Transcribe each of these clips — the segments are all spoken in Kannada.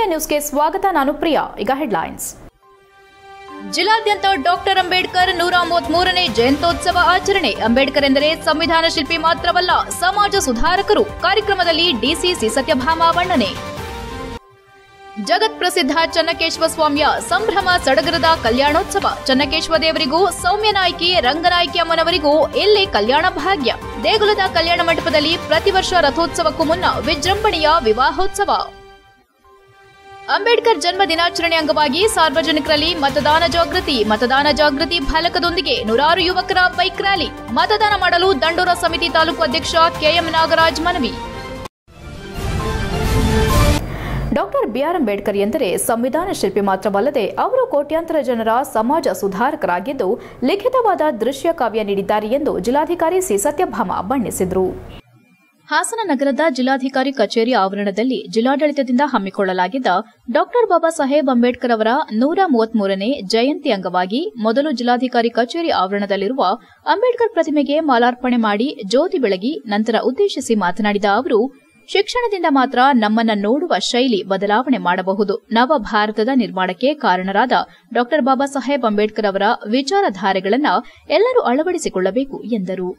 ಹೆಚ್ಎನ್ಎ ನ್ಯೂಸ್ಗೆ ಸ್ವಾಗತ, ನಾನು ಪ್ರಿಯಾ. ಈಗ ಹೆಡ್ಲೈನ್ಸ್. ಜಿಲ್ಲಾದ್ಯಂತ ಡಾಕ್ಟರ್ ಅಂಬೇಡ್ಕರ್ ನೂರ ಮೂವತ್ಮೂರನೇ ಜಯಂತೋತ್ಸವ ಆಚರಣೆ. ಅಂಬೇಡ್ಕರ್ ಎಂದರೆ ಸಂವಿಧಾನ ಶಿಲ್ಪಿ ಮಾತ್ರವಲ್ಲ, ಸಮಾಜ ಸುಧಾರಕರು. ಕಾರ್ಯಕ್ರಮದಲ್ಲಿ ಡಿಸಿಸಿ ಸತ್ಯಭಾಮ ವರ್ಣನೆ. ಜಗತ್ ಪ್ರಸಿದ್ಧ ಚನ್ನಕೇಶ್ವ ಸ್ವಾಮಿಯ ಸಂಭ್ರಮ ಸಡಗರದ ಕಲ್ಯಾಣೋತ್ಸವ. ಚನ್ನಕೇಶ್ವ ದೇವರಿಗೂ, ಸೌಮ್ಯ ನಾಯ್ಕಿ, ರಂಗನಾಯ್ಕಿ ಅಮ್ಮನವರಿಗೂ ಇಲ್ಲಿ ಕಲ್ಯಾಣ ಭಾಗ್ಯ. ದೇಗುಲದ ಕಲ್ಯಾಣ ಮಂಟಪದಲ್ಲಿ ಪ್ರತಿ ವರ್ಷ ರಥೋತ್ಸವಕ್ಕೂ ಮುನ್ನ ವಿಜೃಂಭಣೆಯ ವಿವಾಹೋತ್ಸವ. ಅಂಬೇಡ್ಕರ್ ಜನ್ಮ ದಿನಾಚರಣೆ ಅಂಗವಾಗಿ ಸಾರ್ವಜನಿಕರಲ್ಲಿ ಮತದಾನ ಜಾಗೃತಿ ಮತದಾನ ಜಾಗೃತಿ ಫಲಕದೊಂದಿಗೆ ನೂರಾರು ಯುವಕರ ಬೈಕ್ ರ್ಯಾಲಿ, ಮತದಾನ ಮಾಡಲು ದಂಡೋರ ಸಮಿತಿ ತಾಲೂಕು ಅಧ್ಯಕ್ಷ ಕೆಎಂ ನಾಗರಾಜ್ ಮನವಿ. ಡಾಕ್ಟರ್ ಬಿಆರ್ ಅಂಬೇಡ್ಕರ್ ಎಂದರೆ ಸಂವಿಧಾನ ಶಿಲ್ಪಿ ಮಾತ್ರವಲ್ಲದೆ ಅವರು ಕೋಟ್ಯಾಂತರ ಜನರ ಸಮಾಜ ಸುಧಾರಕರಾಗಿದ್ದು ಲಿಖಿತವಾದ ದೃಶ್ಯ ಕಾವ್ಯ ನೀಡಿದ್ದಾರೆ ಎಂದು ಜಿಲ್ಲಾಧಿಕಾರಿ ಸಿ ಸತ್ಯಭಾಮ ಬಣ್ಣಿಸಿದರು. ಹಾಸನ ನಗರದ ಜಿಲ್ಲಾಧಿಕಾರಿ ಕಚೇರಿ ಆವರಣದಲ್ಲಿ ಜಿಲ್ಲಾಡಳಿತದಿಂದ ಹಮ್ಮಿಕೊಳ್ಳಲಾಗಿದ್ದ ಡಾಕ್ಟರ್ ಬಾಬಾ ಸಾಹೇಬ್ ಅಂಬೇಡ್ಕರ್ ಅವರ ನೂರ ಮೂವತ್ಮೂರನೇ ಜಯಂತಿ ಅಂಗವಾಗಿ ಮೊದಲು ಜಿಲ್ಲಾಧಿಕಾರಿ ಕಚೇರಿ ಆವರಣದಲ್ಲಿರುವ ಅಂಬೇಡ್ಕರ್ ಪ್ರತಿಮೆಗೆ ಮಾಲಾರ್ಪಣೆ ಮಾಡಿ ಜ್ಯೋತಿ ಬೆಳಗಿ ನಂತರ ಉದ್ದೇಶಿಸಿ ಮಾತನಾಡಿದ ಅವರು, ಶಿಕ್ಷಣದಿಂದ ಮಾತ್ರ ನಮ್ಮನ್ನು ನೋಡುವ ಶೈಲಿ ಬದಲಾವಣೆ ಮಾಡಬಹುದು. ನವ ಭಾರತದ ನಿರ್ಮಾಣಕ್ಕೆ ಕಾರಣರಾದ ಡಾಕ್ಟರ್ ಬಾಬಾ ಸಾಹೇಬ್ ಅಂಬೇಡ್ಕರ್ ಅವರ ವಿಚಾರಧಾರೆಗಳನ್ನು ಎಲ್ಲರೂ ಅಳವಡಿಸಿಕೊಳ್ಳಬೇಕು ಎಂದರು.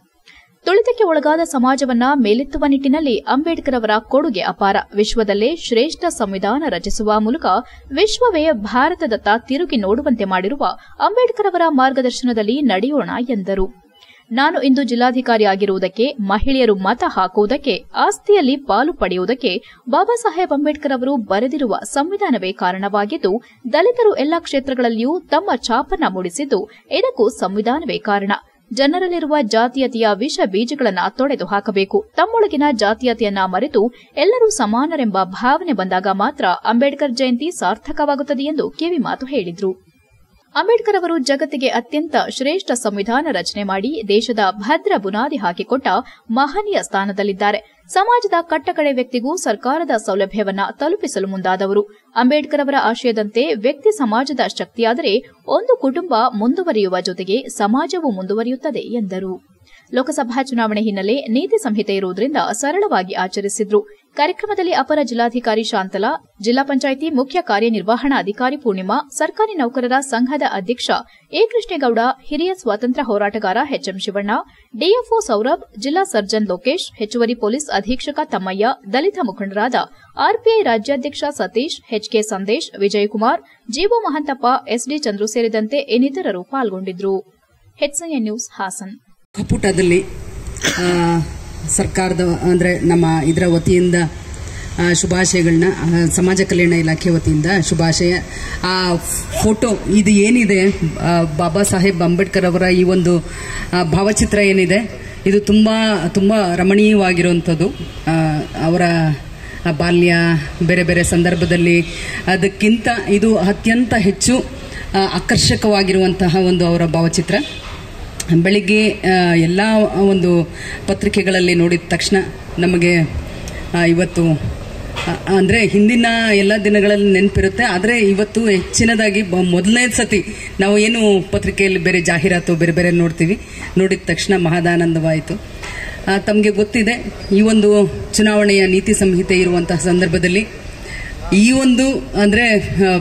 ತುಳಿತಕ್ಕೆ ಒಳಗಾದ ಸಮಾಜವನ್ನ ಮೇಲೆತ್ತುವ ನಿಟ್ಟಿನಲ್ಲಿ ಅಂಬೇಡ್ಕರ್ ಅವರ ಕೊಡುಗೆ ಅಪಾರ. ವಿಶ್ವದಲ್ಲೇ ಶ್ರೇಷ್ಠ ಸಂವಿಧಾನ ರಚಿಸುವ ಮೂಲಕ ವಿಶ್ವವೇ ಭಾರತದತ್ತ ತಿರುಗಿ ನೋಡುವಂತೆ ಮಾಡಿರುವ ಅಂಬೇಡ್ಕರ್ ಅವರ ಮಾರ್ಗದರ್ಶನದಲ್ಲಿ ನಡೆಯೋಣ ಎಂದರು. ನಾನು ಇಂದು ಜಿಲ್ಲಾಧಿಕಾರಿಯಾಗಿರುವುದಕ್ಕೆ ಮಹಿಳೆಯರು ಮತ ಹಾಕುವುದಕ್ಕೆ, ಆಸ್ತಿಯಲ್ಲಿ ಪಾಲು ಪಡೆಯುವುದಕ್ಕೆ ಬಾಬಾ ಸಾಹೇಬ್ ಅಂಬೇಡ್ಕರ್ ಅವರು ಬರೆದಿರುವ ಸಂವಿಧಾನವೇ ಕಾರಣವಾಗಿದ್ದು, ದಲಿತರು ಎಲ್ಲಾ ಕ್ಷೇತ್ರಗಳಲ್ಲಿಯೂ ತಮ್ಮ ಛಾಪನ್ನ ಮೂಡಿಸಿದ್ದು, ಇದಕ್ಕೂ ಸಂವಿಧಾನವೇ ಕಾರಣ. ಜನರಲ್ಲಿರುವ ಜಾತೀಯತೆಯ ವಿಷ ಬೀಜಗಳನ್ನು ತೊಡೆದು ಹಾಕಬೇಕು. ತಮ್ಮೊಳಗಿನ ಜಾತೀಯತೆಯನ್ನ ಮರೆತು ಎಲ್ಲರೂ ಸಮಾನರೆಂಬ ಭಾವನೆ ಬಂದಾಗ ಮಾತ್ರ ಅಂಬೇಡ್ಕರ್ ಜಯಂತಿ ಸಾರ್ಥಕವಾಗುತ್ತದೆ ಎಂದು ಕಿವಿಮಾತು ಹೇಳಿದರು. ಅಂಬೇಡ್ಕರ್ ಅವರು ಜಗತ್ತಿಗೆ ಅತ್ಯಂತ ಶ್ರೇಷ್ಠ ಸಂವಿಧಾನ ರಚನೆ ಮಾಡಿ ದೇಶದ ಭದ್ರ ಬುನಾದಿ ಹಾಕಿಕೊಟ್ಟ ಮಹನೀಯ ಸ್ಥಾನದಲ್ಲಿದ್ದಾರೆ. ಸಮಾಜದ ಕಟ್ಟಕಡೆ ವ್ಯಕ್ತಿಗೂ ಸರ್ಕಾರದ ಸೌಲಭ್ಯವನ್ನ ತಲುಪಿಸಲು ಮುಂದಾದವರು. ಅಂಬೇಡ್ಕರ್ ಅವರ ಆಶಯದಂತೆ ವ್ಯಕ್ತಿ ಸಮಾಜದ ಶಕ್ತಿಯಾದರೆ ಒಂದು ಕುಟುಂಬ ಮುಂದುವರಿಯುವ ಜೊತೆಗೆ ಸಮಾಜವೂ ಮುಂದುವರಿಯುತ್ತದೆ ಎಂದರು. ಲೋಕಸಭಾ ಚುನಾವಣೆ ಹಿನ್ನೆಲೆ ನೀತಿ ಸಂಹಿತೆ ಇರುವುದರಿಂದ ಸರಳವಾಗಿ ಆಚರಿಸಿದ್ರು. ಕಾರ್ಯಕ್ರಮದಲ್ಲಿ ಅಪರ ಜಿಲ್ಲಾಧಿಕಾರಿ ಶಾಂತಲಾ, ಜಿಲ್ಲಾ ಪಂಚಾಯಿತಿ ಮುಖ್ಯ ಕಾರ್ಯನಿರ್ವಹಣಾಧಿಕಾರಿ ಪೂರ್ಣಿಮಾ, ಸರ್ಕಾರಿ ನೌಕರರ ಸಂಘದ ಅಧ್ಯಕ್ಷ ಎ ಕೃಷ್ಣೇಗೌಡ ಹಿರಿಯ ಸ್ವಾತಂತ್ರ್ಯ ಹೋರಾಟಗಾರ ಎಚ್ಎಂ ಶಿವಣ್ಣ, ಡಿಎಫ್ಒ ಸೌರಭ್, ಜಿಲ್ಲಾ ಸರ್ಜನ್ ಲೋಕೇಶ್, ಹೆಚ್ಚುವರಿ ಪೊಲೀಸ್ ಅಧೀಕ್ಷಕ ತಮ್ಮಯ್ಯ, ದಲಿತ ಮುಖಂಡರಾದ ಆರ್ಪಿಐ ರಾಜ್ಯಾಧ್ಯಕ್ಷ Satish HK Sandesh, Vijayakumar GO Mahantappa, SD Chandru ಸೇರಿದಂತೆ ಇನ್ನಿತರರು ಪಾಲ್ಗೊಂಡಿದ್ದರು. ಸರ್ಕಾರದ, ಅಂದರೆ ನಮ್ಮ ಇದರ ವತಿಯಿಂದ ಶುಭಾಶಯಗಳನ್ನ ಸಮಾಜ ಕಲ್ಯಾಣ ಇಲಾಖೆ ವತಿಯಿಂದ ಶುಭಾಶಯ. ಆ ಫೋಟೋ ಇದು ಏನಿದೆ? ಬಾಬಾ ಸಾಹೇಬ್ ಅಂಬೇಡ್ಕರ್ ಅವರ ಈ ಒಂದು ಭಾವಚಿತ್ರ ಏನಿದೆ? ಇದು ತುಂಬ ತುಂಬ ರಮಣೀಯವಾಗಿರುವಂಥದ್ದು. ಅವರ ಬಾಲ್ಯ, ಬೇರೆ ಬೇರೆ ಸಂದರ್ಭದಲ್ಲಿ ಅದಕ್ಕಿಂತ ಇದು ಅತ್ಯಂತ ಹೆಚ್ಚು ಆಕರ್ಷಕವಾಗಿರುವಂತಹ ಒಂದು ಅವರ ಭಾವಚಿತ್ರ. ಬೆಳಿಗ್ಗೆ ಎಲ್ಲ ಒಂದು ಪತ್ರಿಕೆಗಳಲ್ಲಿ ನೋಡಿದ ತಕ್ಷಣ ನಮಗೆ ಇವತ್ತು ಅಂದರೆ ಹಿಂದಿನ ಎಲ್ಲ ದಿನಗಳಲ್ಲಿ ನೆನಪಿರುತ್ತೆ. ಆದರೆ ಇವತ್ತು ಹೆಚ್ಚಿನದಾಗಿ ಮೊದಲನೇ ಸತಿ ನಾವು ಏನು ಪತ್ರಿಕೆಯಲ್ಲಿ ಬೇರೆ ಜಾಹೀರಾತು, ಬೇರೆ ಬೇರೆ ನೋಡ್ತೀವಿ. ನೋಡಿದ ತಕ್ಷಣ ಮಹದಾನಂದವಾಯಿತು. ತಮಗೆ ಗೊತ್ತಿದೆ, ಈ ಒಂದು ಚುನಾವಣೆಯ ನೀತಿ ಸಂಹಿತೆ ಇರುವಂತಹ ಸಂದರ್ಭದಲ್ಲಿ ಈ ಒಂದು, ಅಂದರೆ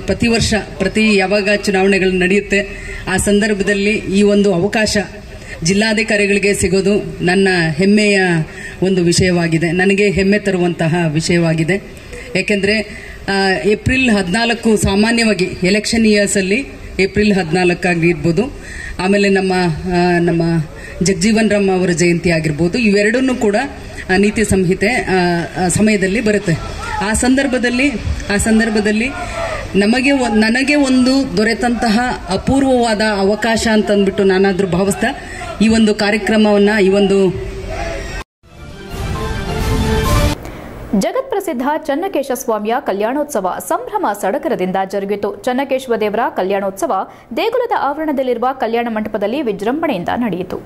ಪ್ರತಿ ವರ್ಷ, ಪ್ರತಿ ಯಾವಾಗ ಚುನಾವಣೆಗಳು ನಡೆಯುತ್ತೆ, ಆ ಸಂದರ್ಭದಲ್ಲಿ ಈ ಒಂದು ಅವಕಾಶ ಜಿಲ್ಲಾಧಿಕಾರಿಗಳಿಗೆ ಸಿಗೋದು ನನ್ನ ಹೆಮ್ಮೆಯ ಒಂದು ವಿಷಯವಾಗಿದೆ. ನನಗೆ ಹೆಮ್ಮೆ ತರುವಂತಹ ವಿಷಯವಾಗಿದೆ. ಏಕೆಂದರೆ ಏಪ್ರಿಲ್ ಹದಿನಾಲ್ಕು ಸಾಮಾನ್ಯವಾಗಿ ಎಲೆಕ್ಷನ್ ಇಯರ್ಸಲ್ಲಿ ಏಪ್ರಿಲ್ ಹದಿನಾಲ್ಕಾಗಿರ್ಬೋದು ಆಮೇಲೆ ನಮ್ಮ ನಮ್ಮ ಜಗಜೀವನ್ ರಾಮ್ ಅವರ ಜಯಂತಿ ಆಗಿರ್ಬೋದು, ಇವೆರಡನ್ನೂ ಕೂಡ ನೀತಿ ಸಂಹಿತೆ ಸಮಯದಲ್ಲಿ ಬರುತ್ತೆ. ಆ ಸಂದರ್ಭದಲ್ಲಿ ಆ ಸಂದರ್ಭದಲ್ಲಿ ನಮಗೆ ನನಗೆ ಒಂದು ದೊರೆತಂತಹ ಅಪೂರ್ವವಾದ ಅವಕಾಶ ಅಂತಂದ್ಬಿಟ್ಟು ನಾನಾದರೂ ಭಾವಿಸ್ತಾ ಈ ಒಂದು ಕಾರ್ಯಕ್ರಮವನ್ನು, ಈ ಒಂದು ಜಗತ್ಪ್ರಸಿದ್ಧ ಚನ್ನಕೇಶ ಸ್ವಾಮಿಯ ಕಲ್ಯಾಣೋತ್ಸವ ಸಂಭ್ರಮ ಸಡಗರದಿಂದ ಜರುಗಿತು. ಚನ್ನಕೇಶವ ದೇವರ ಕಲ್ಯಾಣೋತ್ಸವ ದೇಗುಲದ ಆವರಣದಲ್ಲಿರುವ ಕಲ್ಯಾಣ ಮಂಟಪದಲ್ಲಿ ವಿಜೃಂಭಣೆಯಿಂದ ನಡೆಯಿತು.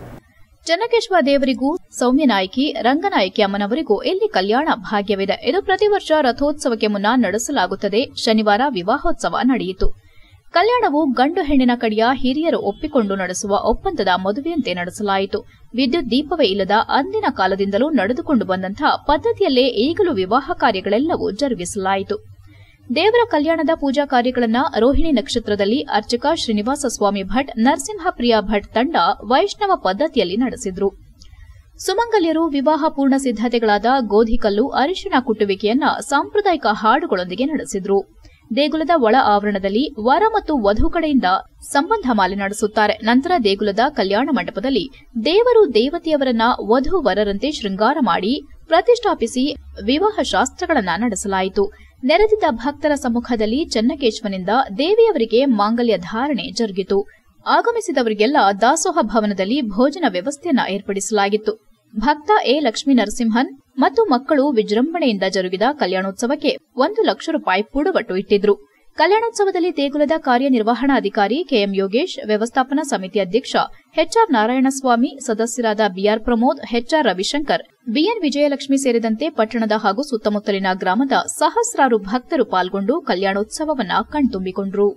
ಚನ್ನಕೇಶವ ದೇವರಿಗೂ ಸೌಮ್ಯನಾಯಕಿ ರಂಗನಾಯಕಿ ಅಮ್ಮನವರಿಗೂ ಇಲ್ಲಿ ಕಲ್ಯಾಣ ಭಾಗ್ಯವಿದೆ. ಇದು ಪ್ರತಿ ವರ್ಷ ರಥೋತ್ಸವಕ್ಕೆ ಮುನ್ನ ನಡೆಸಲಾಗುತ್ತದೆ. ಶನಿವಾರ ವಿವಾಹೋತ್ಸವ ನಡೆಯಿತು. ಕಲ್ಯಾಣವು ಗಂಡು ಹೆಣ್ಣಿನ ಕಡೆಯ ಹಿರಿಯರು ಒಪ್ಪಿಕೊಂಡು ನಡೆಸುವ ಒಪ್ಪಂದದ ಮದುವೆಯಂತೆ ನಡೆಸಲಾಯಿತು. ವಿದ್ಯುತ್ ದೀಪವೇ ಇಲ್ಲದ ಅಂದಿನ ಕಾಲದಿಂದಲೂ ನಡೆದುಕೊಂಡು ಬಂದಂತಹ ಪದ್ದತಿಯಲ್ಲೇ ಈಗಲೂ ವಿವಾಹ ಕಾರ್ಯಗಳೆಲ್ಲವೂ ಜರುಗಿಸಲಾಯಿತು. ದೇವರ ಕಲ್ಯಾಣದ ಪೂಜಾ ಕಾರ್ಯಗಳನ್ನು ರೋಹಿಣಿ ನಕ್ಷತ್ರದಲ್ಲಿ ಅರ್ಚಕ ಶ್ರೀನಿವಾಸ ಸ್ವಾಮಿ ಭಟ್ ನರಸಿಂಹಪ್ರಿಯ ಭಟ್ ತಂಡ ವೈಷ್ಣವ ಪದ್ದತಿಯಲ್ಲಿ ನಡೆಸಿದರು. ಸುಮಂಗಲ್ಯರು ವಿವಾಹ ಪೂರ್ಣ ಸಿದ್ದತೆಗಳಾದ ಗೋಧಿಕಲ್ಲು ಅರಿಶಿಣ ಕುಟ್ಟುವಿಕೆಯನ್ನ ಸಾಂಪ್ರದಾಯಿಕ ಹಾಡುಗಳೊಂದಿಗೆ ನಡೆಸಿದ್ರು. ದೇಗುಲದ ಒಳ ಆವರಣದಲ್ಲಿ ವರ ಮತ್ತು ವಧು ಕಡೆಯಿಂದ ಸಂಬಂಧ ಮಾಲೆ ನಡೆಸುತ್ತಾರೆ. ನಂತರ ದೇಗುಲದ ಕಲ್ಯಾಣ ಮಂಟಪದಲ್ಲಿ ದೇವರು ದೇವತೆಯವರನ್ನ ವಧು ವರರಂತೆ ಶೃಂಗಾರ ಮಾಡಿ ಪ್ರತಿಷ್ಠಾಪಿಸಿ ವಿವಾಹ ಶಾಸ್ತ್ರಗಳನ್ನು ನಡೆಸಲಾಯಿತು. ನೆರೆದಿದ್ದ ಭಕ್ತರ ಸಮ್ಮುಖದಲ್ಲಿ ಚೆನ್ನಕೇಶ್ವನಿಂದ ದೇವಿಯವರಿಗೆ ಮಾಂಗಲ್ಯ ಧಾರಣೆ ಜರುಗಿತು. ಆಗಮಿಸಿದವರಿಗೆಲ್ಲ ದಾಸೋಹ ಭವನದಲ್ಲಿ ಭೋಜನ ವ್ಯವಸ್ಥೆಯನ್ನ ಏರ್ಪಡಿಸಲಾಗಿತ್ತು. ಭಕ್ತ ಎ. ಲಕ್ಷ್ಮೀ ನರಸಿಂಹನ್ ಮತ್ತು ಮಕ್ಕಳು ವಿಜೃಂಭಣೆಯಿಂದ ಜರುಗಿದ ಕಲ್ಯಾಣೋತ್ಸವಕ್ಕೆ ಒಂದು ಲಕ್ಷ ರೂಪಾಯಿ ಪುಡುವಟ್ಟು ಇಟ್ಟಿದ್ರು. ಕಲ್ಯಾಣೋತ್ಸವದಲ್ಲಿ ದೇಗುಲದ ಕಾರ್ಯನಿರ್ವಹಣಾಧಿಕಾರಿ ಕೆಎಂ ಯೋಗೇಶ್, ವ್ಯವಸ್ಥಾಪನಾ ಸಮಿತಿ ಅಧ್ಯಕ್ಷ ಎಚ್ಆರ್ ನಾರಾಯಣಸ್ವಾಮಿ, ಸದಸ್ಯರಾದ BR Pramod, HR Ravishankar, BN Vijayalakshmi ಸೇರಿದಂತೆ ಪಟ್ಟಣದ ಹಾಗೂ ಸುತ್ತಮುತ್ತಲಿನ ಗ್ರಾಮದ ಸಹಸ್ರಾರು ಭಕ್ತರು ಪಾಲ್ಗೊಂಡು ಕಲ್ಯಾಣೋತ್ಸವವನ್ನ ಕಣ್ತುಂಬಿಕೊಂಡ್ರು.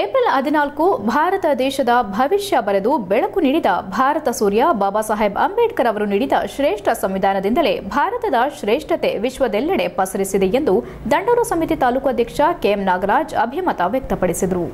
ಏಪ್ರಿಲ್ ಹದಿನಾಲ್ಕು ಭಾರತ ದೇಶದ ಭವಿಷ್ಯ ಬರೆದು ಬೆಳಕು ನೀಡಿದ ಭಾರತ ಸೂರ್ಯ ಬಾಬಾ ಸಾಹೇಬ್ ಅಂಬೇಡ್ಕರ್ ಅವರು ನೀಡಿದ ಶ್ರೇಷ್ಠ ಸಂವಿಧಾನದಿಂದಲೇ ಭಾರತದ ಶ್ರೇಷ್ಠತೆ ವಿಶ್ವದೆಲ್ಲೆಡೆ ಪಸರಿಸಿದೆ ಎಂದು ದಂಡೂರು ಸಮಿತಿ ತಾಲೂಕು ಅಧ್ಯಕ್ಷ ಕೆಎಂ ನಾಗರಾಜ್ ಅಭಿಮತ ವ್ಯಕ್ತಪಡಿಸಿದರು.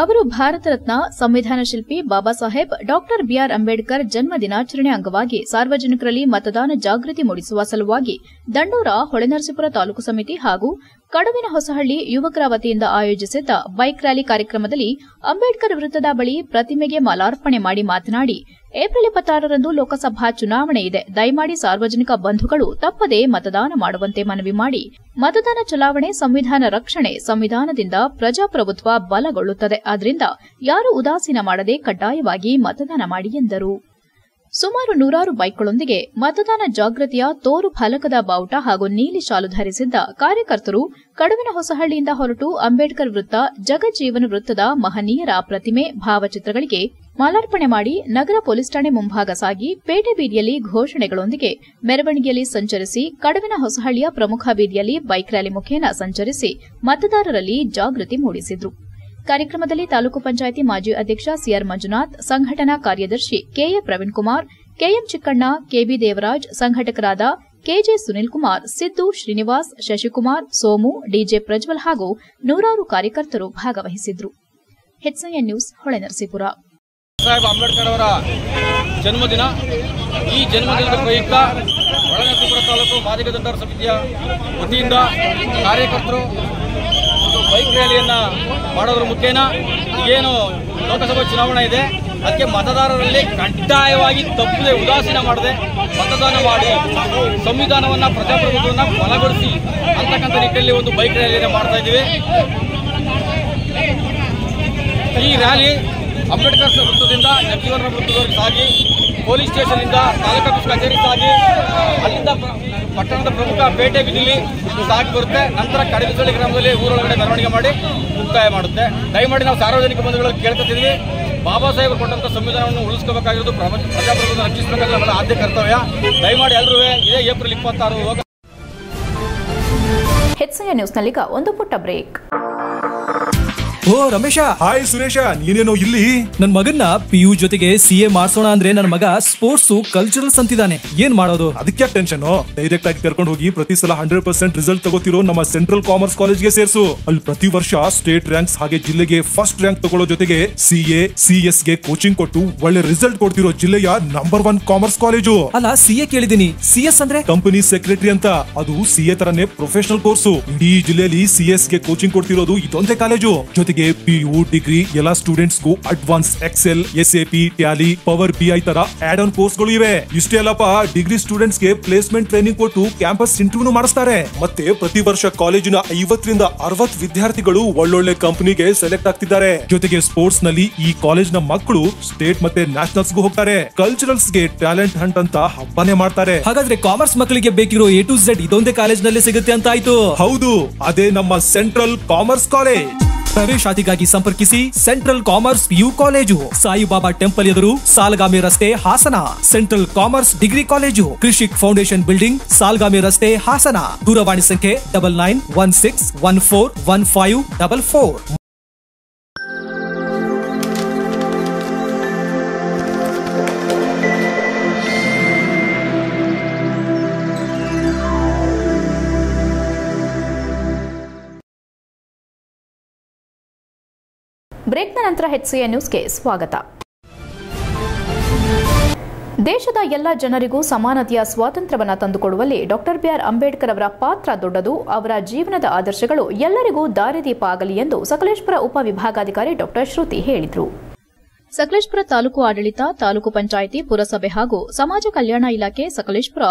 ಅವರು ಭಾರತ ರತ್ನ ಸಂವಿಧಾನ ಶಿಲ್ಪಿ ಬಾಬಾ ಸಾಹೇಬ್, ಡಾಕ್ಟರ್ ಬಿಆರ್ ಅಂಬೇಡ್ಕರ್ ಜನ್ಮ ದಿನಾಚರಣೆ ಅಂಗವಾಗಿ ಸಾರ್ವಜನಿಕರಲ್ಲಿ ಮತದಾನ ಜಾಗೃತಿ ಮೂಡಿಸುವ ಸಲುವಾಗಿ ದಂಡೂರ ಹೊಳೆನರಸೀಪುರ ತಾಲೂಕು ಸಮಿತಿ ಹಾಗೂ ಕಡುವಿನ ಹೊಸಹಳ್ಳಿ ಯುವಕರ ವತಿಯಿಂದ ಆಯೋಜಿಸಿದ್ದ ಬೈಕ್ ರ್ಯಾಲಿ ಕಾರ್ಯಕ್ರಮದಲ್ಲಿ ಅಂಬೇಡ್ಕರ್ ವೃತ್ತದ ಬಳಿ ಪ್ರತಿಮೆಗೆ ಮಾಲಾರ್ಪಣೆ ಮಾಡಿ ಮಾತನಾಡಿ, ಏಪ್ರಿಲ್ ಇಪ್ಪತ್ತಾರರಂದು ಲೋಕಸಭಾ ಚುನಾವಣೆ ಇದೆ. ದಯಮಾಡಿ ಸಾರ್ವಜನಿಕ ಬಂಧುಗಳು ತಪ್ಪದೇ ಮತದಾನ ಮಾಡುವಂತೆ ಮನವಿ ಮಾಡಿ, ಮತದಾನ ಚಲಾವಣೆ ಸಂವಿಧಾನ ರಕ್ಷಣೆ ಸಂವಿಧಾನದಿಂದ ಪ್ರಜಾಪ್ರಭುತ್ವ ಬಲಗೊಳ್ಳುತ್ತದೆ. ಆದ್ದರಿಂದ ಯಾರು ಉದಾಸೀನ ಮಾಡದೆ ಕಡ್ಡಾಯವಾಗಿ ಮತದಾನ ಮಾಡಿ ಎಂದರು. ಸುಮಾರು ನೂರಾರು ಬೈಕ್ಗಳೊಂದಿಗೆ ಮತದಾನ ಜಾಗೃತಿಯ ತೋರು ಫಲಕದ ಬಾವುಟ ಹಾಗೂ ನೀಲಿ ಶಾಲು ಧರಿಸಿದ್ದ ಕಾರ್ಯಕರ್ತರು ಕಡುವಿನ ಹೊಸಹಳ್ಳಿಯಿಂದ ಹೊರಟು ಅಂಬೇಡ್ಕರ್ ವೃತ್ತ ಜಗಜ್ಜೀವನ ವೃತ್ತದ ಮಹನೀಯರ ಪ್ರತಿಮೆ ಭಾವಚಿತ್ರಗಳಿಗೆ ಮಾಲಾರ್ಪಣೆ ಮಾಡಿ ನಗರ ಪೊಲೀಸ್ ಠಾಣೆ ಮುಂಭಾಗ ಸಾಗಿ ಪೇಟೆ ಬೀದಿಯಲ್ಲಿ ಘೋಷಣೆಗಳೊಂದಿಗೆ ಮೆರವಣಿಗೆಯಲ್ಲಿ ಸಂಚರಿಸಿ ಕಡುವಿನ ಹೊಸಹಳ್ಳಿಯ ಪ್ರಮುಖ ಬೀದಿಯಲ್ಲಿ ಬೈಕ್ ರ್ಯಾಲಿ ಮುಖೇನ ಸಂಚರಿಸಿ ಮತದಾರರಲ್ಲಿ ಜಾಗೃತಿ ಮೂಡಿಸಿದ್ರು. ಕಾರ್ಯಕ್ರಮದಲ್ಲಿ ತಾಲೂಕು ಪಂಚಾಯಿತಿ ಮಾಜಿ ಅಧ್ಯಕ್ಷ ಸಿಆರ್ ಮಂಜುನಾಥ್, ಸಂಘಟನಾ ಕಾರ್ಯದರ್ಶಿ KA Praveen Kumar, KM Chikkanna, KB Devaraj, ಸಂಘಟಕರಾದ KJ Sunil Kumar, Siddu Srinivas, Shashikumar, Somu, DJ Prajwal ಹಾಗೂ ನೂರಾರು ಕಾರ್ಯಕರ್ತರು ಭಾಗವಹಿಸಿದ್ರು. ನ್ಯೂಸ್ ಸಾಹೇಬ್ ಅಂಬೇಡ್ಕರ್ ಅವರ ಜನ್ಮದಿನ. ಈ ಜನ್ಮದಿನದ ಪ್ರಯುಕ್ತ ತಾಲೂಕು ಮಾದಿಗ ಸಮಿತಿಯ ವತಿಯಿಂದ ಕಾರ್ಯಕರ್ತರು ಬೈಕ್ ರ್ಯಾಲಿಯನ್ನು ಮಾಡೋದ್ರ ಮುಖೇನ ಏನು ಲೋಕಸಭಾ ಚುನಾವಣೆ ಇದೆ. ಅದಕ್ಕೆ ಮತದಾರರಲ್ಲಿ ಕಡ್ಡಾಯವಾಗಿ ತಪ್ಪದೆ ಉದಾಸೀನ ಮಾಡದೆ ಮತದಾನ ಮಾಡಿ, ಸಂವಿಧಾನವನ್ನ ಪ್ರಜಾಪ್ರಭುತ್ವವನ್ನ ಬಲಗೊಳಿಸಿ ಅಂತಕ್ಕಂಥ ನಿಟ್ಟಿನಲ್ಲಿ ಒಂದು ಬೈಕ್ ರ್ಯಾಲಿಯನ್ನು ಮಾಡ್ತಾ ಇದ್ದೀವಿ. ಈ ರ್ಯಾಲಿ ಅಂಬೇಡ್ಕರ್ ವೃತ್ತದಿಂದ ಜಗಜೀವನ ವೃತ್ತದವರೆಗೆ ಸಾಗಿ, ಪೊಲೀಸ್ ಸ್ಟೇಷನ್ನಿಂದ ತಾಲೂಕು ಕಚೇರಿ ಸಾಗಿ, ಅಲ್ಲಿಂದ ಪಟ್ಟಣದ ಪ್ರಮುಖ ಪೇಟೆ ಬೀದಿಲಿ ಸಾಗಿ ಬರುತ್ತೆ. ನಂತರ ಕಡವಿಸಳ್ಳಿ ಗ್ರಾಮದಲ್ಲಿ ಊರೊಳಗಡೆ ಮೆರವಣಿಗೆ ಮಾಡಿ ಮುಕ್ತಾಯ ಮಾಡುತ್ತೆ. ದಯಮಾಡಿ ನಾವು ಸಾರ್ವಜನಿಕ ಬಂಧುಗಳಲ್ಲಿ ಕೇಳ್ತಿದ್ದೀವಿ ಬಾಬಾ ಸಾಹೇಬ್ ಕೊಟ್ಟಂತ ಸಂವಿಧಾನವನ್ನು ಉಳಿಸ್ಕೋಬೇಕಾಗಿರೋದು ಪ್ರಜಾಪ್ರಭುತ್ವ ರಕ್ಷಿಸಬೇಕಾದ್ರೆ ನಮ್ಮಲ್ಲಿ ಆದ್ಯ ಕರ್ತವ್ಯ. ದಯಮಾಡಿ ಎಲ್ಲರೂ ಇದೇ ಏಪ್ರಿಲ್ ಇಪ್ಪತ್ತಾರು ಹೋಗ ಹೆಚ್ಸಿಎ ನ್ಯೂಸ್ನಲ್ಲೀಗ ಒಂದು ಪುಟ್ಟ ಬ್ರೇಕ್. ಓ ರಮೇಶ. ಹಾಯ್ ಸುರೇಶ ನೀನೇನೋ ಇಲ್ಲಿ? ನನ್ ಮಗನ್ನ ಪಿ ಯು ಜೊತೆಗೆ ಸಿ ಎ ಮಾಡ್ಸೋಣ ಅಂದ್ರೆ ನನ್ ಮಗ ಸ್ಪೋರ್ಟ್ಸ್ ಕಲ್ಚರಲ್ಸ್ ಅಂತಿದ್ದಾನೆ. ಏನ್ ಮಾಡೋದು? ಅದಕ್ಕೆ ಟೆನ್ಷನ್ ಡೈರೆಕ್ಟ್ ಆಗಿ ಕರ್ಕೊಂಡು ಹೋಗಿ ಪ್ರತಿ ಸಲ ಹಂಡ್ರೆಡ್ ಪರ್ಸೆಂಟ್ ರಿಸಲ್ಟ್ ತಗೋತಿರೋ ನಮ್ಮ ಸೆಂಟ್ರಲ್ ಕಾಮರ್ಸ್ ಕಾಲೇಜ್ಗೆ ಸೇರ್ಸು. ಅಲ್ಲಿ ಪ್ರತಿ ವರ್ಷ ಸ್ಟೇಟ್ ರ್ಯಾಂಕ್ಸ್ ಹಾಗೆ ಜಿಲ್ಲೆಗೆ ಫಸ್ಟ್ ರ್ಯಾಂಕ್ ತಗೊಳ್ಳೋ ಜೊತೆಗೆ ಸಿ ಎ ಸಿ ಎಸ್ಗೆ ಕೋಚಿಂಗ್ ಕೊಟ್ಟು ಒಳ್ಳೆ ರಿಸಲ್ಟ್ ಕೊಡ್ತಿರೋ ಜಿಲ್ಲೆಯ ನಂಬರ್ ಒನ್ ಕಾಮರ್ಸ್ ಕಾಲೇಜು ಅಲ್ಲ ಸಿ ಎ ಕೇಳಿದೀನಿ ಸಿ ಎಸ್ ಅಂದ್ರೆ? ಕಂಪನಿ ಸೆಕ್ರೆಟರಿ ಅಂತ. ಅದು ಸಿ ಎ ತರನೇ ಪ್ರೊಫೆಷನಲ್ ಕೋರ್ಸ್ ಇಡೀ ಜಿಲ್ಲೆಯಲ್ಲಿ ಸಿ ಎಸ್ಗೆ ಕೋಚಿಂಗ್ ಕೊಡ್ತಿರೋದು ಇದೊಂದೇ ಕಾಲೇಜು ಜೊತೆಗೆ ಪಿ ಯು ಡಿಗ್ರಿ ಎಲ್ಲಾ ಸ್ಟೂಡೆಂಟ್ಸ್ ಗೂ advance excel S A P tally power B I ತರ ಆಡ್ ಆನ್ ಕೋರ್ಸ್ಗಳು ಇವೆ. ಇಷ್ಟೇ ಅಲ್ಲಪ್ಪ ಡಿಗ್ರಿ ಸ್ಟೂಡೆಂಟ್ಸ್ಗೆ ಪ್ಲೇಸ್ಮೆಂಟ್ ಟ್ರೈನಿಂಗ್ ಕೊಟ್ಟು ಕ್ಯಾಂಪಸ್ ಇಂಟರ್ವ್ಯೂ ಮಾಡಿಸ್ತಾರೆ. ಮತ್ತೆ ಪ್ರತಿ ವರ್ಷ ಕಾಲೇಜಿನ ಐವತ್ತರಿಂದ ಅರವತ್ ವಿದ್ಯಾರ್ಥಿಗಳು ಒಳ್ಳೊಳ್ಳೆ ಕಂಪನಿಗೆ ಸೆಲೆಕ್ಟ್ ಆಗ್ತಿದ್ದಾರೆ. ಜೊತೆಗೆ ಸ್ಪೋರ್ಟ್ಸ್ನಲ್ಲಿ ಈ ಕಾಲೇಜ್ನ ಮಕ್ಕಳು ಸ್ಟೇಟ್ ಮತ್ತೆ ನ್ಯಾಷನಲ್ಸ್ ಗೂ ಹೋಗ್ತಾರೆ. ಕಲ್ಚರಲ್ಸ್ಗೆ ಟ್ಯಾಲೆಂಟ್ ಹಂಟ್ ಅಂತ ಹಬ್ಬನೇ ಮಾಡ್ತಾರೆ. ಹಾಗಾದ್ರೆ ಕಾಮರ್ಸ್ ಮಕ್ಕಳಿಗೆ ಬೇಕಿರೋ ಎ ಟು ಝೆಡ್ ಇದೊಂದೇ ಕಾಲೇಜ್ನಲ್ಲಿ ಸಿಗುತ್ತೆ ಅಂತ ಆಯ್ತು. ಹೌದು ಅದೇ ನಮ್ಮ ಸೆಂಟ್ರಲ್ ಕಾಮರ್ಸ್ ಕಾಲೇಜ್ ಪ್ರವೇಶಾತಿಗಾಗಿ ಸಂಪರ್ಕಿಸಿ central commerce U college. Saibaba temple ಎದುರು ಸಾಲಗಾಮಿ ರಸ್ತೆ Hassan. Central commerce degree college. Krishik foundation building Salgami ರಸ್ತೆ ಹಾಸನ. ದೂರವಾಣಿ ಸಂಖ್ಯೆ double nine one six one four one five double four. ಬ್ರೇಕ್ನ ನಂತರ ಹೆಚ್ಸಿಎ ನ್ಯೂಸ್ಗೆ ಸ್ವಾಗತ. ದೇಶದ ಎಲ್ಲ ಜನರಿಗೂ ಸಮಾನತೆಯ ಸ್ವಾತಂತ್ರ್ಯವನ್ನು ತಂದುಕೊಡುವಲ್ಲಿ ಡಾಕ್ಟರ್ ಬಿಆರ್ ಅಂಬೇಡ್ಕರ್ ಅವರ ಪಾತ್ರ ದೊಡ್ಡದು. ಅವರ ಜೀವನದ ಆದರ್ಶಗಳು ಎಲ್ಲರಿಗೂ ದಾರಿದೀಪ ಆಗಲಿ ಎಂದು ಸಕಲೇಶ್ಪುರ ಉಪವಿಭಾಗಾಧಿಕಾರಿ ಡಾಕ್ಟರ್ ಶ್ರುತಿ ಹೇಳಿದರು. ಸಕಲೇಶ್ಪುರ ತಾಲೂಕು ಆಡಳಿತ, ತಾಲೂಕು ಪಂಚಾಯಿತಿ, ಪುರಸಭೆ ಹಾಗೂ ಸಮಾಜ ಕಲ್ಯಾಣ ಇಲಾಖೆ ಸಕಲೇಶ್ಪುರ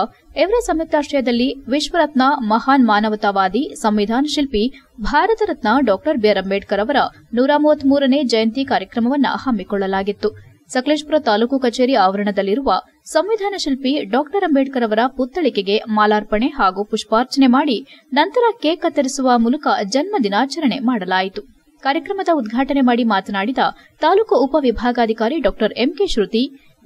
ಎವರ ಸಂಯುಕ್ತಾಶ್ರಯದಲ್ಲಿ ವಿಶ್ವರತ್ನ ಮಹಾನ್ ಮಾನವತಾವಾದಿ ಸಂವಿಧಾನ ಶಿಲ್ಪಿ ಭಾರತ ರತ್ನ ಡಾಕ್ಟರ್ ಬಿಆರ್ ಅಂಬೇಡ್ಕರ್ ಅವರ ನೂರ ಮೂವತ್ಮೂರನೇ ಜಯಂತಿ ಕಾರ್ಯಕ್ರಮವನ್ನು ಹಮ್ಮಿಕೊಳ್ಳಲಾಗಿತ್ತು. ಸಕಲೇಶ್ಪುರ ತಾಲೂಕು ಕಚೇರಿ ಆವರಣದಲ್ಲಿರುವ ಸಂವಿಧಾನ ಶಿಲ್ಪಿ ಡಾಕ್ಟರ್ ಅಂಬೇಡ್ಕರ್ ಅವರ ಪುತ್ಥಳಿಕೆಗೆ ಮಾಲಾರ್ಪಣೆ ಹಾಗೂ ಪುಷ್ಪಾರ್ಚನೆ ಮಾಡಿ ನಂತರ ಕೇಕ್ ಕತ್ತರಿಸುವ ಮೂಲಕ ಜನ್ಮ ದಿನಾಚರಣೆ ಮಾಡಲಾಯಿತು. ಕಾರ್ಯಕ್ರಮದ ಉದ್ಘಾಟನೆ ಮಾಡಿ ಮಾತನಾಡಿದ ತಾಲೂಕು ಉಪವಿಭಾಗಾಧಿಕಾರಿ ಡಾಕ್ಟರ್ ಎಂಕೆ ಶ್ರುತಿ,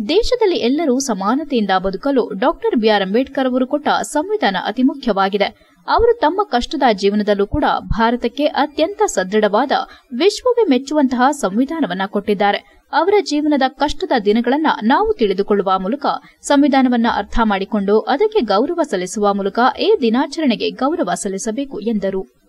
ದೇಶದಲ್ಲಿ ಎಲ್ಲರೂ ಸಮಾನತೆಯಿಂದ ಬದುಕಲು ಡಾಕ್ಟರ್ ಬಿಆರ್ ಅಂಬೇಡ್ಕರ್ ಅವರು ಕೊಟ್ಟ ಸಂವಿಧಾನ ಅತಿ ಮುಖ್ಯವಾಗಿದೆ. ಅವರು ತಮ್ಮ ಕಷ್ಟದ ಜೀವನದಲ್ಲೂ ಕೂಡ ಭಾರತಕ್ಕೆ ಅತ್ಯಂತ ಸದೃಢವಾದ, ವಿಶ್ವವೇ ಮೆಚ್ಚುವಂತಹ ಸಂವಿಧಾನವನ್ನ ಕೊಟ್ಟಿದ್ದಾರೆ. ಅವರ ಜೀವನದ ಕಷ್ಟದ ದಿನಗಳನ್ನ ನಾವು ತಿಳಿದುಕೊಳ್ಳುವ ಮೂಲಕ ಸಂವಿಧಾನವನ್ನ ಅರ್ಥ ಮಾಡಿಕೊಂಡು ಅದಕ್ಕೆ ಗೌರವ ಸಲ್ಲಿಸುವ ಮೂಲಕ ಈ ದಿನಾಚರಣೆಗೆ ಗೌರವ ಸಲ್ಲಿಸಬೇಕು ಎಂದರು.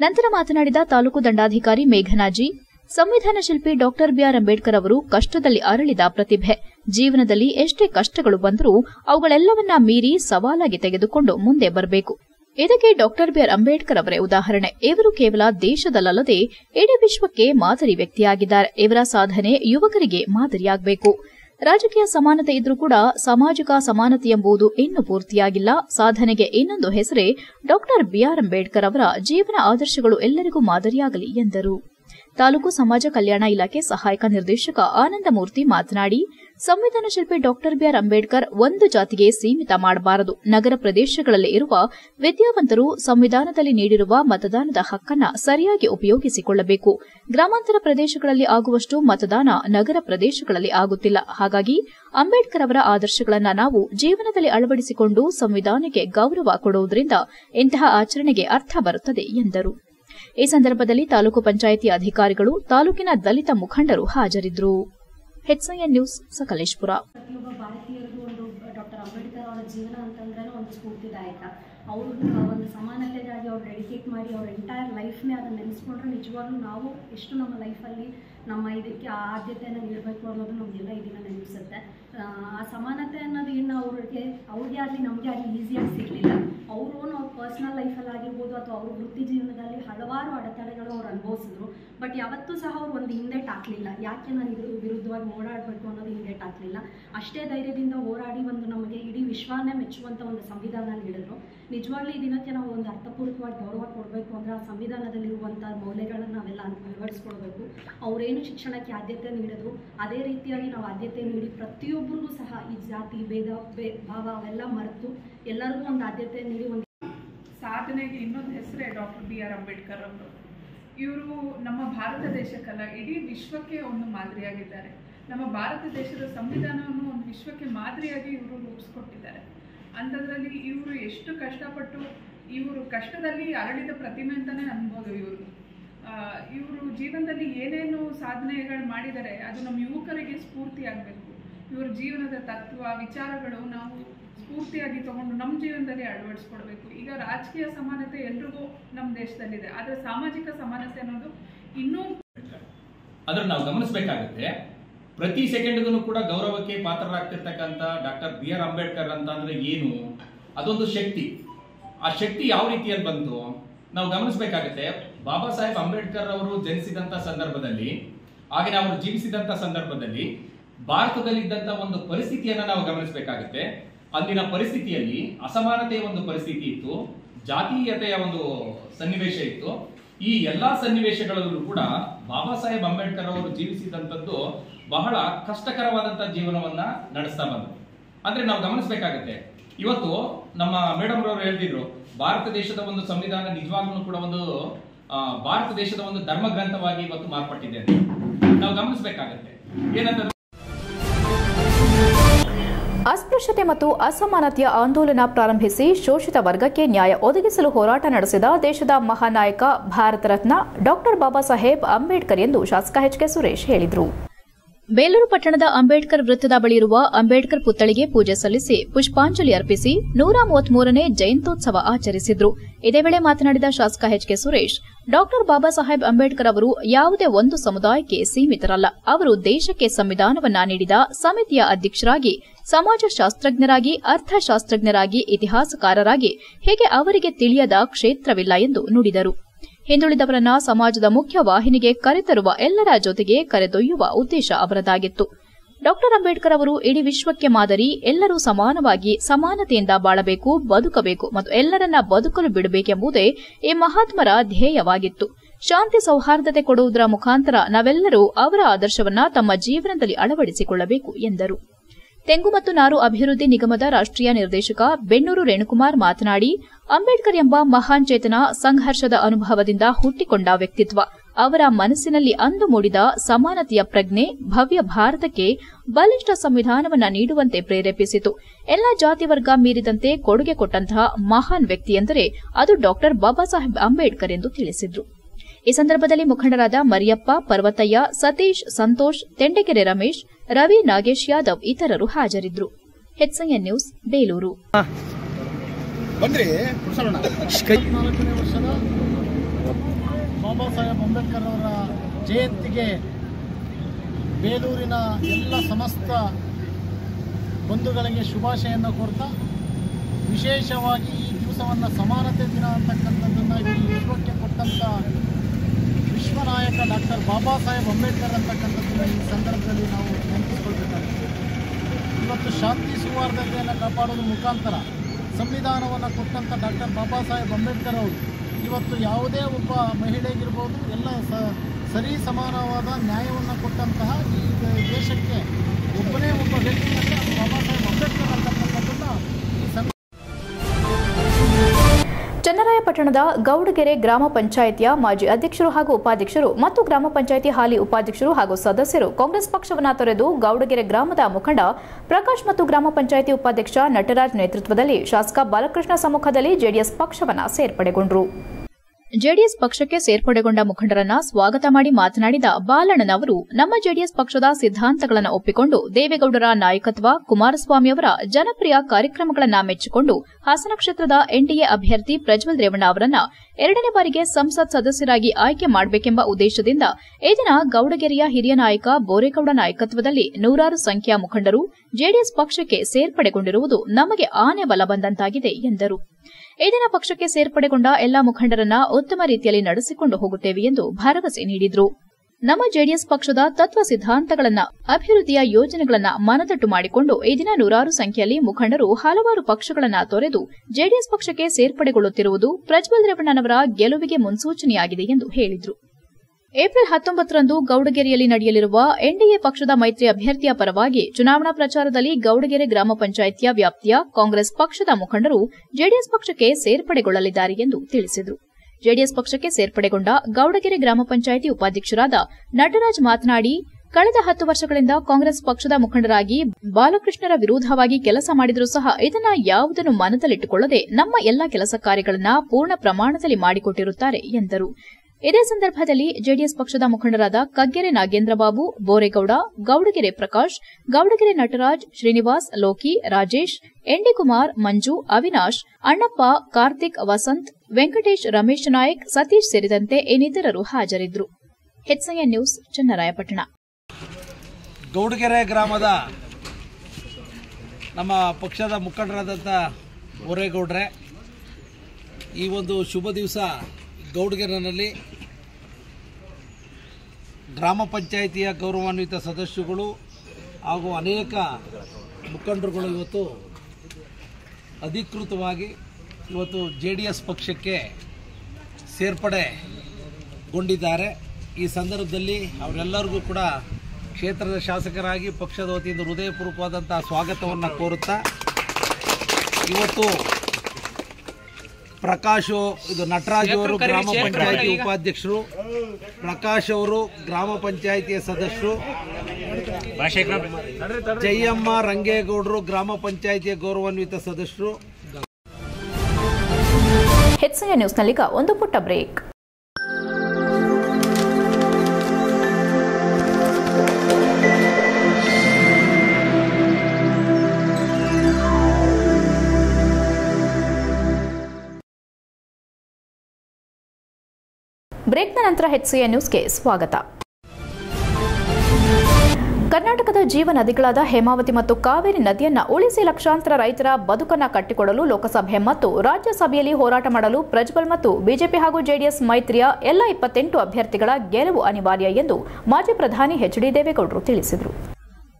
ನಂತರ ಮಾತನಾಡಿದ ತಾಲೂಕು ದಂಡಾಧಿಕಾರಿ ಮೇಘನಾಜಿ, ಸಂವಿಧಾನ ಶಿಲ್ಪಿ ಡಾಕ್ಟರ್ ಬಿಆರ್ ಅಂಬೇಡ್ಕರ್ ಅವರು ಕಷ್ಟದಲ್ಲಿ ಅರಳಿದ ಪ್ರತಿಭೆ. ಜೀವನದಲ್ಲಿ ಎಷ್ಟೇ ಕಷ್ಟಗಳು ಬಂದರೂ ಅವುಗಳೆಲ್ಲವನ್ನ ಮೀರಿ ಸವಾಲಾಗಿ ತೆಗೆದುಕೊಂಡು ಮುಂದೆ ಬರಬೇಕು. ಇದಕ್ಕೆ ಡಾಕ್ಟರ್ ಬಿಆರ್ ಅಂಬೇಡ್ಕರ್ ಅವರೇ ಉದಾಹರಣೆ. ಇವರು ಕೇವಲ ದೇಶದಲ್ಲದೆ ಇಡೀ ವಿಶ್ವಕ್ಕೆ ಮಾದರಿ ವ್ಯಕ್ತಿಯಾಗಿದ್ದಾರೆ. ಇವರ ಸಾಧನೆ ಯುವಕರಿಗೆ ಮಾದರಿಯಾಗಬೇಕು. ರಾಜಕೀಯ ಸಮಾನತೆ ಇದ್ರೂ ಕೂಡ ಸಾಮಾಜಿಕ ಸಮಾನತೆ ಎಂಬುದು ಇನ್ನೂ ಪೂರ್ತಿಯಾಗಿಲ್ಲ. ಸಾಧನೆಗೆ ಇನ್ನೊಂದು ಹೆಸರೇ ಡಾಕ್ಟರ್ ಬಿಆರ್ ಅಂಬೇಡ್ಕರ್ ಅವರ ಜೀವನ ಆದರ್ಶಗಳು ಎಲ್ಲರಿಗೂ ಮಾದರಿಯಾಗಲಿ ಎಂದರು. ತಾಲೂಕು ಸಮಾಜ ಕಲ್ಯಾಣ ಇಲಾಖೆ ಸಹಾಯಕ ನಿರ್ದೇಶಕ ಆನಂದಮೂರ್ತಿ ಮಾತನಾಡಿ ಸಂವಿಧಾನ ಶಿಲ್ಪಿ ಡಾಕ್ಟರ್ ಬಿಆರ್ ಅಂಬೇಡ್ಕರ್ ಒಂದು ಜಾತಿಗೆ ಸೀಮಿತ ಮಾಡಬಾರದು. ನಗರ ಪ್ರದೇಶಗಳಲ್ಲಿ ಇರುವ ವಿದ್ಯಾವಂತರು ಸಂವಿಧಾನದಲ್ಲಿ ನೀಡಿರುವ ಮತದಾನದ ಹಕ್ಕನ್ನ ಸರಿಯಾಗಿ ಉಪಯೋಗಿಸಿಕೊಳ್ಳಬೇಕು. ಗ್ರಾಮಾಂತರ ಪ್ರದೇಶಗಳಲ್ಲಿ ಆಗುವಷ್ಟು ಮತದಾನ ನಗರ ಪ್ರದೇಶಗಳಲ್ಲಿ ಆಗುತ್ತಿಲ್ಲ. ಹಾಗಾಗಿ ಅಂಬೇಡ್ಕರ್ ಅವರ ಆದರ್ಶಗಳನ್ನು ನಾವು ಜೀವನದಲ್ಲಿ ಅಳವಡಿಸಿಕೊಂಡು ಸಂವಿಧಾನಕ್ಕೆ ಗೌರವ ಕೊಡುವುದರಿಂದ ಇಂತಹ ಆಚರಣೆಗೆ ಅರ್ಥ ಬರುತ್ತದೆ ಎಂದರು. ಈ ಸಂದರ್ಭದಲ್ಲಿ ತಾಲೂಕು ಪಂಚಾಯಿತಿ ಅಧಿಕಾರಿಗಳು, ತಾಲೂಕಿನ ದಲಿತ ಮುಖಂಡರು ಹಾಜರಿದ್ದರು. HIN news Sakleshpur. ಒಂದು ಡಾಕ್ಟರ್ ಅಂಬೇಡ್ಕರ್ ಅವರ ಜೀವನ ಅಂತಂದ್ರೆ ಒಂದು ಸ್ಫೂರ್ತಿದಾಯಕ ಅವರು ಒಂದು ಸಮಾನತೆಗಾಗಿ ಅವ್ರು ಡೆಡಿಕೇಟ್ ಮಾಡಿ ಅವ್ರ ಎಂಟೈರ್ ಲೈಫ್ನೇ ಅದನ್ನ ನೆನೆಸ್ಕೊಂಡ್ರೆ ನಿಜವಾಗ್ಲೂ ನಾವು ಎಷ್ಟು ನಮ್ಮ ಲೈಫಲ್ಲಿ ನಮ್ಮ ಇದಕ್ಕೆ ಆದ್ಯತೆಯನ್ನು ನೀಡಬೇಕು ಅನ್ನೋದು ನಮಗೆಲ್ಲ ಇದನ್ನ ನೆನಪಿಸುತ್ತೆ. ಆ ಸಮಾನತೆ ಅನ್ನೋದು ಇನ್ನು ಅವ್ರಿಗೆ ಅವ್ರಿಗೆ ಆಗಲಿ ನಮಗೆ ಆಗಲಿ ಈಸಿಯಾಗಿ ಸಿಗಲಿಲ್ಲ. ಅವ್ರ ಪರ್ಸ್ನಲ್ ಲೈಫಲ್ಲಿ ಆಗಿರ್ಬೋದು ಅಥವಾ ಅವ್ರ ವೃತ್ತಿ ಜೀವನದಲ್ಲಿ ಹಲವಾರು ಅಡೆತಡೆಗಳು ಅವ್ರು ಅನುಭವಿಸಿದ್ರು. ಬಟ್ ಯಾವತ್ತೂ ಸಹ ಅವ್ರು ಒಂದು ಹಿಂದೇಟ್ ಹಾಕಲಿಲ್ಲ. ಯಾಕೆ ನಾನು ಇದ್ರ ವಿರುದ್ಧವಾಗಿ ಹೋರಾಡಬೇಕು ಅನ್ನೋದು ಹಿಂದೇಟ್ ಹಾಕಲಿಲ್ಲ. ಅಷ್ಟೇ ಧೈರ್ಯದಿಂದ ಹೋರಾಡಿ ಒಂದು ನಮಗೆ ಇಡೀ ವಿಶ್ವನೇ ಮೆಚ್ಚುವಂಥ ಒಂದು ಸಂವಿಧಾನ ನೀಡಿದ್ರು ನಿಜವಾಗ್ಲೂ ಈ ದಿನಕ್ಕೆ ನಾವು ಒಂದು ಅರ್ಥಪೂರ್ವಕವಾಗಿ ಗೌರವ ಕೊಡಬೇಕು ಅಂದರೆ ಆ ಸಂವಿಧಾನದಲ್ಲಿರುವಂಥ ಮೌಲ್ಯಗಳನ್ನು ನಾವೆಲ್ಲ ಅಳವಡಿಸ್ಕೊಳ್ಬೇಕು. ಅವರೇನು ಶಿಕ್ಷಣಕ್ಕೆ ಆದ್ಯತೆ ನೀಡಿದ್ರು, ಅದೇ ರೀತಿಯಾಗಿ ನಾವು ಆದ್ಯತೆ ನೀಡಿ ಪ್ರತಿಯೊಬ್ಬರಿಗೂ ಸಹ ಈ ಜಾತಿ, ಭೇದ ಭಾವ ಅವೆಲ್ಲ ಮರೆತು ಎಲ್ಲರಿಗೂ ಒಂದು ಆದ್ಯತೆ ನೀಡಿ ಒಂದು ಸಾಧನೆಗೆ ಇನ್ನೊಂದು ಹೆಸರೇ ಡಾಕ್ಟರ್ ಬಿ ಆರ್ ಅಂಬೇಡ್ಕರ್ ಅವರು. ಇವರು ನಮ್ಮ ಭಾರತ ದೇಶಕ್ಕಲ್ಲ, ಇಡೀ ವಿಶ್ವಕ್ಕೆ ಒಂದು ಮಾದರಿಯಾಗಿದ್ದಾರೆ. ನಮ್ಮ ಭಾರತ ದೇಶದ ಸಂವಿಧಾನವನ್ನು ಒಂದು ವಿಶ್ವಕ್ಕೆ ಮಾದರಿಯಾಗಿ ಇವರು ರೂಪಿಸ್ಕೊಟ್ಟಿದ್ದಾರೆ. ಅಂಥದ್ರಲ್ಲಿ ಇವರು ಎಷ್ಟು ಕಷ್ಟಪಟ್ಟು, ಇವರು ಕಷ್ಟದಲ್ಲಿ ಅರಳಿದ ಪ್ರತಿಮೆ ಅಂತಲೇ ಅನ್ಬೋದು ಇವರು ಇವರು ಜೀವನದಲ್ಲಿ ಏನೇನು ಸಾಧನೆಗಳು ಮಾಡಿದ್ದಾರೆ ಅದು ನಮ್ಮ ಯುವಕರಿಗೆ ಸ್ಫೂರ್ತಿ ಆಗಬೇಕು. ಇವ್ರ ಜೀವನದ ತತ್ವ, ವಿಚಾರಗಳು ನಾವು ಸ್ಫೂರ್ತಿಯಾಗಿ ತಗೊಂಡು ನಮ್ಮ ಜೀವನದಲ್ಲಿ ಅಳವಡಿಸ್ಕೊಡ್ಬೇಕು. ಈಗ ರಾಜಕೀಯ ಸಮಾನತೆ ಎಲ್ರಿಗೂ ನಮ್ಮ ದೇಶದಲ್ಲಿದೆ. ಆದರೆ ಸಾಮಾಜಿಕ ಸಮಾನತೆ ಅನ್ನೋದು ಇನ್ನೂ ಆದ್ರೆ ನಾವು ಗಮನಿಸಬೇಕಾಗುತ್ತೆ, ಪ್ರತಿ ಸೆಕೆಂಡ್ಗೂ ಕೂಡ ಗೌರವಕ್ಕೆ ಪಾತ್ರರಾಗ್ತಿರ್ತಕ್ಕಂಥ ಡಾಕ್ಟರ್ ಬಿ ಆರ್ ಅಂಬೇಡ್ಕರ್ ಅಂತ ಅಂದ್ರೆ ಏನು? ಅದೊಂದು ಶಕ್ತಿ. ಆ ಶಕ್ತಿ ಯಾವ ರೀತಿಯಲ್ಲಿ ಬಂತು? ನಾವು ಗಮನಿಸಬೇಕಾಗುತ್ತೆ, ಬಾಬಾ ಸಾಹೇಬ್ ಅಂಬೇಡ್ಕರ್ ಅವರು ಜನಿಸಿದಂತ ಸಂದರ್ಭದಲ್ಲಿ, ಹಾಗೆ ಅವರು ಜೀವಿಸಿದಂತ ಸಂದರ್ಭದಲ್ಲಿ ಭಾರತದಲ್ಲಿದ್ದಂತ ಒಂದು ಪರಿಸ್ಥಿತಿಯನ್ನ ನಾವು ಗಮನಿಸಬೇಕಾಗುತ್ತೆ. ಅಂದಿನ ಪರಿಸ್ಥಿತಿಯಲ್ಲಿ ಅಸಮಾನತೆಯ ಒಂದು ಪರಿಸ್ಥಿತಿ ಇತ್ತು, ಜಾತೀಯತೆಯ ಒಂದು ಸನ್ನಿವೇಶ ಇತ್ತು. ಈ ಎಲ್ಲಾ ಸನ್ನಿವೇಶಗಳಲ್ಲೂ ಕೂಡ ಬಾಬಾ ಸಾಹೇಬ್ ಅಂಬೇಡ್ಕರ್ ಅವರು ಜೀವಿಸಿದಂಥದ್ದು ಬಹಳ ಕಷ್ಟಕರವಾದಂತಹ ಜೀವನವನ್ನ ನಡೆಸ್ತಾ ಬಂದರು. ಅಂದ್ರೆ ನಾವು ಗಮನಿಸಬೇಕಾಗುತ್ತೆ, ಇವತ್ತು ನಮ್ಮ ಮೇಡಮ್ ಅವರು ಹೇಳ್ತಿದ್ರು, ಭಾರತ ದೇಶದ ಒಂದು ಸಂವಿಧಾನ ನಿಜವಾಗ್ಲೂ ಕೂಡ ಒಂದು ಭಾರತ ದೇಶದ ಒಂದು ಧರ್ಮ ಗ್ರಂಥವಾಗಿ ಇವತ್ತು ಮಾರ್ಪಟ್ಟಿದೆ ಅಂತ. ನಾವು ಗಮನಿಸಬೇಕಾಗತ್ತೆ. ಏನಂತ ಅಸ್ಪೃಶ್ಯತೆ ಮತ್ತು ಅಸಮಾನತೆಯ ಆಂದೋಲನ ಪ್ರಾರಂಭಿಸಿ ಶೋಷಿತ ವರ್ಗಕ್ಕೆ ನ್ಯಾಯ ಒದಗಿಸಲು ಹೋರಾಟ ನಡೆಸಿದ ದೇಶದ ಮಹಾನಾಯಕ ಭಾರತ ರತ್ನ ಡಾಕ್ಟರ್ ಬಾಬಾ ಸಾಹೇಬ್ ಅಂಬೇಡ್ಕರ್ ಎಂದು ಶಾಸಕ ಎಚ್ ಕೆ ಸುರೇಶ್ ಹೇಳಿದರು. ಬೇಲೂರು ಪಟ್ಟಣದ ಅಂಬೇಡ್ಕರ್ ವೃತ್ತದ ಬಳಿಯಿರುವ ಅಂಬೇಡ್ಕರ್ ಪುತ್ಥಳಿಗೆ ಪೂಜೆ ಸಲ್ಲಿಸಿ ಪುಷ್ಪಾಂಜಲಿ ಅರ್ಪಿಸಿ ನೂರ ಮೂವತ್ಮೂರನೇ ಜಯಂತ್ಯೋತ್ಸವ ಆಚರಿಸಿದ್ರು. ಇದೇ ವೇಳೆ ಮಾತನಾಡಿದ ಶಾಸಕ H K Suresh, doctor Baba Saheb Ambedkar ಅವರು ಯಾವುದೇ ಒಂದು ಸಮುದಾಯಕ್ಕೆ ಸೀಮಿತರಲ್ಲ. ಅವರು ದೇಶಕ್ಕೆ ಸಂವಿಧಾನವನ್ನ ನೀಡಿದ ಸಮಿತಿಯ ಅಧ್ಯಕ್ಷರಾಗಿ, ಸಮಾಜಶಾಸ್ತ್ರಜ್ಞರಾಗಿ, ಅರ್ಥಶಾಸ್ತ್ರಜ್ಞರಾಗಿ, ಇತಿಹಾಸಕಾರರಾಗಿ ಹೇಗೆ ಅವರಿಗೆ ತಿಳಿಯದ ಕ್ಷೇತ್ರವಿಲ್ಲ ಎಂದು ನುಡಿದರು. ಹಿಂದುಳಿದವರನ್ನ ಸಮಾಜದ ಮುಖ್ಯ ವಾಹಿನಿಗೆ ಕರೆತರುವ ಎಲ್ಲರ ಜೊತೆಗೆ ಕರೆದೊಯ್ಯುವ ಉದ್ದೇಶ ಅವರದಾಗಿತ್ತು. ಡಾಕ್ಟರ್ ಅಂಬೇಡ್ಕರ್ ಅವರು ಇಡೀ ವಿಶ್ವಕ್ಕೆ ಮಾದರಿ, ಎಲ್ಲರೂ ಸಮಾನವಾಗಿ ಸಮಾನತೆಯಿಂದ ಬಾಳಬೇಕು, ಬದುಕಬೇಕು ಮತ್ತು ಎಲ್ಲರನ್ನ ಬದುಕಲು ಬಿಡಬೇಕೆಂಬುದೇ ಈ ಮಹಾತ್ಮರ ಧ್ಯೇಯವಾಗಿತ್ತು. ಶಾಂತಿ ಸೌಹಾರ್ದತೆ ಕೊಡುವುದರ ಮುಖಾಂತರ ನಾವೆಲ್ಲರೂ ಅವರ ಆದರ್ಶವನ್ನ ತಮ್ಮ ಜೀವನದಲ್ಲಿ ಅಳವಡಿಸಿಕೊಳ್ಳಬೇಕು, ಎಂದರು. ತೆಂಗು ಮತ್ತು ನಾರು ಅಭಿವೃದ್ಧಿ ನಿಗಮದ ರಾಷ್ಟ್ರೀಯ ನಿರ್ದೇಶಕ ಬೆನ್ನೂರು ರೇಣುಕುಮಾರ್ ಮಾತನಾಡಿ ಅಂಬೇಡ್ಕರ್ ಎಂಬ ಮಹಾನ್ ಚೇತನ ಸಂಘರ್ಷದ ಅನುಭವದಿಂದ ಹುಟ್ಟಿಕೊಂಡ ವ್ಯಕ್ತಿತ್ವ. ಅವರ ಮನಸ್ಸಿನಲ್ಲಿ ಅಂದು ಮೂಡಿದ ಸಮಾನತೆಯ ಪ್ರಜ್ಞೆ ಭವ್ಯ ಭಾರತಕ್ಕೆ ಬಲಿಷ್ಠ ಸಂವಿಧಾನವನ್ನು ನೀಡುವಂತೆ ಪ್ರೇರೇಪಿಸಿತು. ಎಲ್ಲ ಜಾತಿ ವರ್ಗ ಮೀರಿದಂತೆ ಕೊಡುಗೆ ಕೊಟ್ಟಂತಹ ಮಹಾನ್ ವ್ಯಕ್ತಿ ಎಂದರೆ ಅದು ಡಾಕ್ಟರ್ ಬಾಬಾ ಸಾಹೇಬ್ ಅಂಬೇಡ್ಕರ್ ಎಂದು ತಿಳಿಸಿದರು. ಈ ಸಂದರ್ಭದಲ್ಲಿ ಮುಖಂಡರಾದ ಮರಿಯಪ್ಪ, ಪರ್ವತಯ್ಯ, ಸತೀಶ್, ಸಂತೋಷ್ ತೆಂಡೆಕೆರೆ ರಮೇಶ್, ರವಿ ನಾಗೇಶ್ ಯಾದವ್ ಇತರರು ಹಾಜರಿದ್ದರು ನ್ಯೂಸ್, ಬೇಲೂರು. ನಾಲ್ಕನೇ ವರ್ಷದ ಬಾಬಾ ಸಾಹೇಬ್ ಅಂಬೇಡ್ಕರ್ ಅವರ ಜಯಂತಿಗೆ ಬೇಲೂರಿನ ಎಲ್ಲ ಸಮಸ್ತ ಬಂಧುಗಳಿಗೆ ಶುಭಾಶಯನ್ನು ಕೊಡ್ತಾ ವಿಶೇಷವಾಗಿ ಈ ದಿವಸವನ್ನು ಸಮಾನತೆ ದಿನ ಅಂತಕ್ಕಂಥದ್ದನ್ನು ಈ ವಿಶ್ವಕ್ಕೆ ಕೊಟ್ಟಂಥ ವಿಶ್ವನಾಯಕ ಡಾಕ್ಟರ್ ಬಾಬಾ ಸಾಹೇಬ್ ಅಂಬೇಡ್ಕರ್ ಅಂತಕ್ಕಂಥದ್ದನ್ನು ಈ ಸಂದರ್ಭದಲ್ಲಿ ನಾವು ನೆನಪಿಸ್ಕೊಳ್ಬೇಕಾಗುತ್ತೆ. ಇವತ್ತು ಶಾಂತಿ ಸುವಾರ್ಧತೆಯನ್ನು ಕಾಪಾಡೋದು ಮುಖಾಂತರ ಸಂವಿಧಾನವನ್ನು ಕೊಟ್ಟಂಥ ಡಾಕ್ಟರ್ ಬಾಬಾ ಸಾಹೇಬ್ ಅಂಬೇಡ್ಕರ್ ಅವರು, ಇವತ್ತು ಯಾವುದೇ ಒಬ್ಬ ಮಹಿಳೆಗಿರ್ಬೋದು, ಎಲ್ಲ ಸರಿ ಸಮಾನವಾದ ನ್ಯಾಯವನ್ನು ಕೊಟ್ಟಂತಹ ಈ ದೇಶಕ್ಕೆ ಒಬ್ಬನೇ ಒಬ್ಬ ವ್ಯಕ್ತಿ ಬಾಬಾ ಸಾಹೇಬ್ ಅಂಬೇಡ್ಕರ್ ಅಂತಕ್ಕಂಥದ್ದನ್ನು ಚನ್ನರಾಯಪಟ್ಟಣದ ಗೌಡಗೆರೆ ಗ್ರಾಮ ಪಂಚಾಯಿತಿಯ ಮಾಜಿ ಅಧ್ಯಕ್ಷರು ಹಾಗೂ ಉಪಾಧ್ಯಕ್ಷರು ಮತ್ತು ಗ್ರಾಮ ಪಂಚಾಯಿತಿ ಹಾಲಿ ಉಪಾಧ್ಯಕ್ಷರು ಹಾಗೂ ಸದಸ್ಯರು ಕಾಂಗ್ರೆಸ್ ಪಕ್ಷವನ್ನು ತೊರೆದು ಗೌಡಗೆರೆ ಗ್ರಾಮದ ಮುಖಂಡ ಪ್ರಕಾಶ್ ಮತ್ತು ಗ್ರಾಮ ಪಂಚಾಯಿತಿ ಉಪಾಧ್ಯಕ್ಷ ನಟರಾಜ್ ನೇತೃತ್ವದಲ್ಲಿ ಶಾಸಕ ಬಾಲಕೃಷ್ಣ ಸಮ್ಮುಖದಲ್ಲಿ ಜೆಡಿಎಸ್ ಪಕ್ಷವನ್ನ ಸೇರ್ಪಡೆಗೊಂಡರು. ಜೆಡಿಎಸ್ ಪಕ್ಷಕ್ಕೆ ಸೇರ್ಪಡೆಗೊಂಡ ಮುಖಂಡರನ್ನ ಸ್ವಾಗತ ಮಾಡಿ ಮಾತನಾಡಿದ ಬಾಲಣ್ಣನವರು ನಮ್ಮ ಜೆಡಿಎಸ್ ಪಕ್ಷದ ಸಿದ್ಧಾಂತಗಳನ್ನು ಒಪ್ಪಿಕೊಂಡು ದೇವೇಗೌಡರ ನಾಯಕತ್ವ, ಕುಮಾರಸ್ವಾಮಿ ಅವರ ಜನಪ್ರಿಯ ಕಾರ್ಯಕ್ರಮಗಳನ್ನು ಮೆಚ್ಚಿಕೊಂಡು ಹಾಸನ ಕ್ಷೇತ್ರದ ಎನ್ಡಿಎ ಅಭ್ಯರ್ಥಿ ಪ್ರಜ್ವಲ್ ರೇವಣ್ಣ ಅವರನ್ನ ಎರಡನೇ ಬಾರಿಗೆ ಸಂಸತ್ ಸದಸ್ಯರಾಗಿ ಆಯ್ಕೆ ಮಾಡಬೇಕೆಂಬ ಉದ್ದೇಶದಿಂದ ಈ ದಿನ ಗೌಡಗೆರೆಯ ಹಿರಿಯ ನಾಯಕ ಬೋರೇಗೌಡ ನಾಯಕತ್ವದಲ್ಲಿ ನೂರಾರು ಸಂಖ್ಯೆಯ ಮುಖಂಡರು ಜೆಡಿಎಸ್ ಪಕ್ಷಕ್ಕೆ ಸೇರ್ಪಡೆಗೊಂಡಿರುವುದು ನಮಗೆ ಆನೆ ಬಲ ಬಂದಂತಾಗಿದೆ ಎಂದರು. ಈ ಪಕ್ಷಕ್ಕೆ ಸೇರ್ಪಡೆಗೊಂಡ ಎಲ್ಲಾ ಮುಖಂಡರನ್ನ ಉತ್ತಮ ರೀತಿಯಲ್ಲಿ ನಡೆಸಿಕೊಂಡು ಹೋಗುತ್ತೇವೆ ಎಂದು ಭರವಸೆ ನೀಡಿದರು. ನಮ್ಮ ಜೆಡಿಎಸ್ ಪಕ್ಷದ ತತ್ವ ಸಿದ್ಧಾಂತಗಳನ್ನ, ಅಭಿವೃದ್ಧಿಯ ಯೋಜನೆಗಳನ್ನ ಮನದಟ್ಟು ಮಾಡಿಕೊಂಡು ಈ ದಿನ ನೂರಾರು ಸಂಖ್ಯೆಯಲ್ಲಿ ಮುಖಂಡರು ಹಲವಾರು ಪಕ್ಷಗಳನ್ನ ತೊರೆದು ಜೆಡಿಎಸ್ ಪಕ್ಷಕ್ಕೆ ಸೇರ್ಪಡೆಗೊಳ್ಳುತ್ತಿರುವುದು ಪ್ರಜ್ವಲ್ ರೇವಣ್ಣನವರ ಗೆಲುವಿಗೆ ಮುನ್ಸೂಚನೆಯಾಗಿದೆ ಎಂದು ಹೇಳಿದರು. ಏಪ್ರಿಲ್ ಹತ್ತೊಂಬತ್ತರಂದು ಗೌಡಗೆರೆಯಲ್ಲಿ ನಡೆಯಲಿರುವ ಎನ್ಡಿಎ ಪಕ್ಷದ ಮೈತ್ರಿ ಅಭ್ಯರ್ಥಿಯ ಪರವಾಗಿ ಚುನಾವಣಾ ಪ್ರಚಾರದಲ್ಲಿ ಗೌಡಗೆರೆ ಗ್ರಾಮ ಪಂಚಾಯಿತಿಯ ವ್ಯಾಪ್ತಿಯ ಕಾಂಗ್ರೆಸ್ ಪಕ್ಷದ ಮುಖಂಡರು ಜೆಡಿಎಸ್ ಪಕ್ಷಕ್ಕೆ ಸೇರ್ಪಡೆಗೊಳ್ಳಲಿದ್ದಾರೆ ಎಂದು ತಿಳಿಸಿದರು. ಜೆಡಿಎಸ್ ಪಕ್ಷಕ್ಕೆ ಸೇರ್ಪಡೆಗೊಂಡ ಗೌಡಗೆರೆ ಗ್ರಾಮ ಪಂಚಾಯಿತಿ ಉಪಾಧ್ಯಕ್ಷರಾದ ನಟರಾಜ್ ಮಾತನಾಡಿ, ಕಳೆದ ಹತ್ತು ವರ್ಷಗಳಿಂದ ಕಾಂಗ್ರೆಸ್ ಪಕ್ಷದ ಮುಖಂಡರಾಗಿ ಬಾಲಕೃಷ್ಣರ ವಿರೋಧವಾಗಿ ಕೆಲಸ ಮಾಡಿದರೂ ಸಹ ಇದನ್ನ ಯಾವುದನ್ನು ಮನದಲ್ಲಿಟ್ಟುಕೊಳ್ಳದೆ ನಮ್ಮ ಎಲ್ಲಾ ಕೆಲಸ ಕಾರ್ಯಗಳನ್ನು ಪೂರ್ಣ ಪ್ರಮಾಣದಲ್ಲಿ ಮಾಡಿಕೊಟ್ಟಿರುತ್ತಾರೆ ಎಂದರು. ಇದೇ ಸಂದರ್ಭದಲ್ಲಿ ಜೆಡಿಎಸ್ ಪಕ್ಷದ ಮುಖಂಡರಾದ ಕಗ್ಗೆರೆ ನಾಗೇಂದ್ರಬಾಬು, ಬೋರೇಗೌಡ, ಗೌಡಗೆರೆ ಪ್ರಕಾಶ್, ಗೌಡಗೆರೆ ನಟರಾಜ್, ಶ್ರೀನಿವಾಸ್, ಲೋಕಿ, ರಾಜೇಶ್ ಎಂಡಿಕುಮಾರ್ ಮಂಜು, ಅವಿನಾಶ್, ಅಣ್ಣಪ್ಪ, ಕಾರ್ತಿಕ್, ವಸಂತ್, ವೆಂಕಟೇಶ್, ರಮೇಶ್ ನಾಯಕ್, ಸತೀಶ್ ಸೇರಿದಂತೆ ಇನ್ನಿತರರು ಹಾಜರಿದ್ದರು. ನ್ಯೂಸ್ ಚನ್ನರಾಯಪಟ್ಟಣ. ಗೌಡಗೆರೆ ಗ್ರಾಮದ ನಮ್ಮ ಪಕ್ಷದ ಮುಖಂಡರಾದಂಥ ಬೋರೇಗೌಡ್ರೆ, ಈ ಒಂದು ಶುಭ ದಿವಸ ಗೌಡಗೆರೆನಲ್ಲಿ ಗ್ರಾಮ ಪಂಚಾಯಿತಿಯ ಗೌರವಾನ್ವಿತ ಸದಸ್ಯರುಗಳು ಹಾಗೂ ಅನೇಕ ಮುಖಂಡರುಗಳು ಇವತ್ತು ಅಧಿಕೃತವಾಗಿ ಇವತ್ತು ಜೆ ಡಿ ಎಸ್ ಪಕ್ಷಕ್ಕೆ ಸೇರ್ಪಡೆಗೊಂಡಿದ್ದಾರೆ. ಈ ಸಂದರ್ಭದಲ್ಲಿ ಅವರೆಲ್ಲರಿಗೂ ಕೂಡ ಕ್ಷೇತ್ರದ ಶಾಸಕರಾಗಿ ಪಕ್ಷದ ವತಿಯಿಂದ ಹೃದಯಪೂರ್ವಕವಾದಂಥ ಸ್ವಾಗತವನ್ನು ಕೋರುತ್ತಾ ಇವತ್ತು ಪ್ರಕಾಶ್ ಇದು ನಟರಾಜ್ ಅವರು ಗ್ರಾಮ ಪಂಚಾಯತಿ ಉಪಾಧ್ಯಕ್ಷರು ಪ್ರಕಾಶ್ ಅವರು ಗ್ರಾಮ ಪಂಚಾಯತಿಯ ಸದಸ್ಯರು ಜಯಮ್ಮ ರಂಗೇಗೌಡರು ಗ್ರಾಮ ಪಂಚಾಯತಿಯ ಗೌರವಾನ್ವಿತ ಸದಸ್ಯರು. ಹೆಚ್ಚಿನ ನ್ಯೂಸ್ನಲ್ಲೀಗ ಒಂದು ಪುಟ್ಟ ಬ್ರೇಕ್ ಬ್ರೇಕ್ನ ನಂತರ ಹೆಚ್ಸಿಎ ನ್ಯೂಸ್ಗೆ ಸ್ವಾಗತ. ಕರ್ನಾಟಕದ ಜೀವ ನದಿಗಳಾದ ಹೇಮಾವತಿ ಮತ್ತು ಕಾವೇರಿ ನದಿಯನ್ನ ಉಳಿಸಿ ಲಕ್ಷಾಂತರ ರೈತರ ಬದುಕನ್ನ ಕಟ್ಟಿಕೊಡಲು ಲೋಕಸಭೆ ಮತ್ತು ರಾಜ್ಯಸಭೆಯಲ್ಲಿ ಹೋರಾಟ ಮಾಡಲು ಪ್ರಜ್ವಲ್ ಮತ್ತು ಬಿಜೆಪಿ ಹಾಗೂ ಜೆಡಿಎಸ್ ಮೈತ್ರಿಯ ಎಲ್ಲ ಇಪ್ಪತ್ತೆಂಟು ಅಭ್ಯರ್ಥಿಗಳ ಗೆಲುವು ಅನಿವಾರ್ಯ ಎಂದು ಮಾಜಿ ಪ್ರಧಾನಿ ಎಚ್ ಡಿ ದೇವೇಗೌಡರು ತಿಳಿಸಿದರು.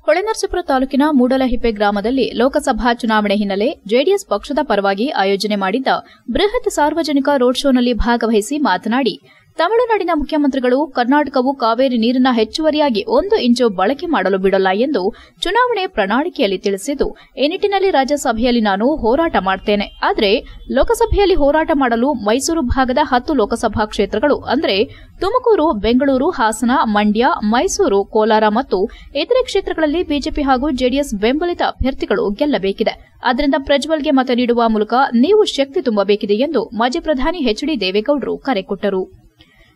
ಹೊಳೆನರಸೀಪುರ ತಾಲೂಕಿನ ಮೂಡಲಹಿಪ್ಪೆ ಗ್ರಾಮದಲ್ಲಿ ಲೋಕಸಭಾ ಚುನಾವಣೆ ಹಿನ್ನೆಲೆ ಜೆಡಿಎಸ್ ಪಕ್ಷದ ಪರವಾಗಿ ಆಯೋಜನೆ ಮಾಡಿದ್ದ ಬೃಹತ್ ಸಾರ್ವಜನಿಕ ರೋಡ್ ಶೋನಲ್ಲಿ ಭಾಗವಹಿಸಿ ಮಾತನಾಡಿ ತಮಿಳುನಾಡಿನ ಮುಖ್ಯಮಂತ್ರಿಗಳು ಕರ್ನಾಟಕವು ಕಾವೇರಿ ನೀರನ್ನ ಹೆಚ್ಚುವರಿಯಾಗಿ ಒಂದು ಇಂಚು ಬಳಕೆ ಮಾಡಲು ಬಿಡಲ್ಲ ಎಂದು ಚುನಾವಣೆ ಪ್ರಣಾಳಿಕೆಯಲ್ಲಿ ತಿಳಿಸಿದ್ದು, ಈ ನಿಟ್ಟಿನಲ್ಲಿ ರಾಜ್ಯಸಭೆಯಲ್ಲಿ ನಾನು ಹೋರಾಟ ಮಾಡ್ತೇನೆ. ಆದರೆ, ಲೋಕಸಭೆಯಲ್ಲಿ ಹೋರಾಟ ಮಾಡಲು ಮೈಸೂರು ಭಾಗದ ಹತ್ತು ಲೋಕಸಭಾ ಕ್ಷೇತ್ರಗಳು ಅಂದರೆ ತುಮಕೂರು, ಬೆಂಗಳೂರು, ಹಾಸನ, ಮಂಡ್ಯ, ಮೈಸೂರು, ಕೋಲಾರ ಮತ್ತು ಇತರೆ ಕ್ಷೇತ್ರಗಳಲ್ಲಿ ಬಿಜೆಪಿ ಹಾಗೂ ಜೆಡಿಎಸ್ ಬೆಂಬಲಿತ ಅಭ್ಯರ್ಥಿಗಳು ಗೆಲ್ಲಬೇಕಿದೆ. ಅದರಿಂದ ಪ್ರಜ್ವಲ್ಗೆ ಮತ ನೀಡುವ ಮೂಲಕ ನೀವು ಶಕ್ತಿ ತುಂಬಬೇಕಿದೆ ಎಂದು ಮಾಜಿ ಪ್ರಧಾನಿ ಎಚ್ ಡಿ ದೇವೇಗೌಡರು ಕರೆ ಕೊಟ್ಟರು.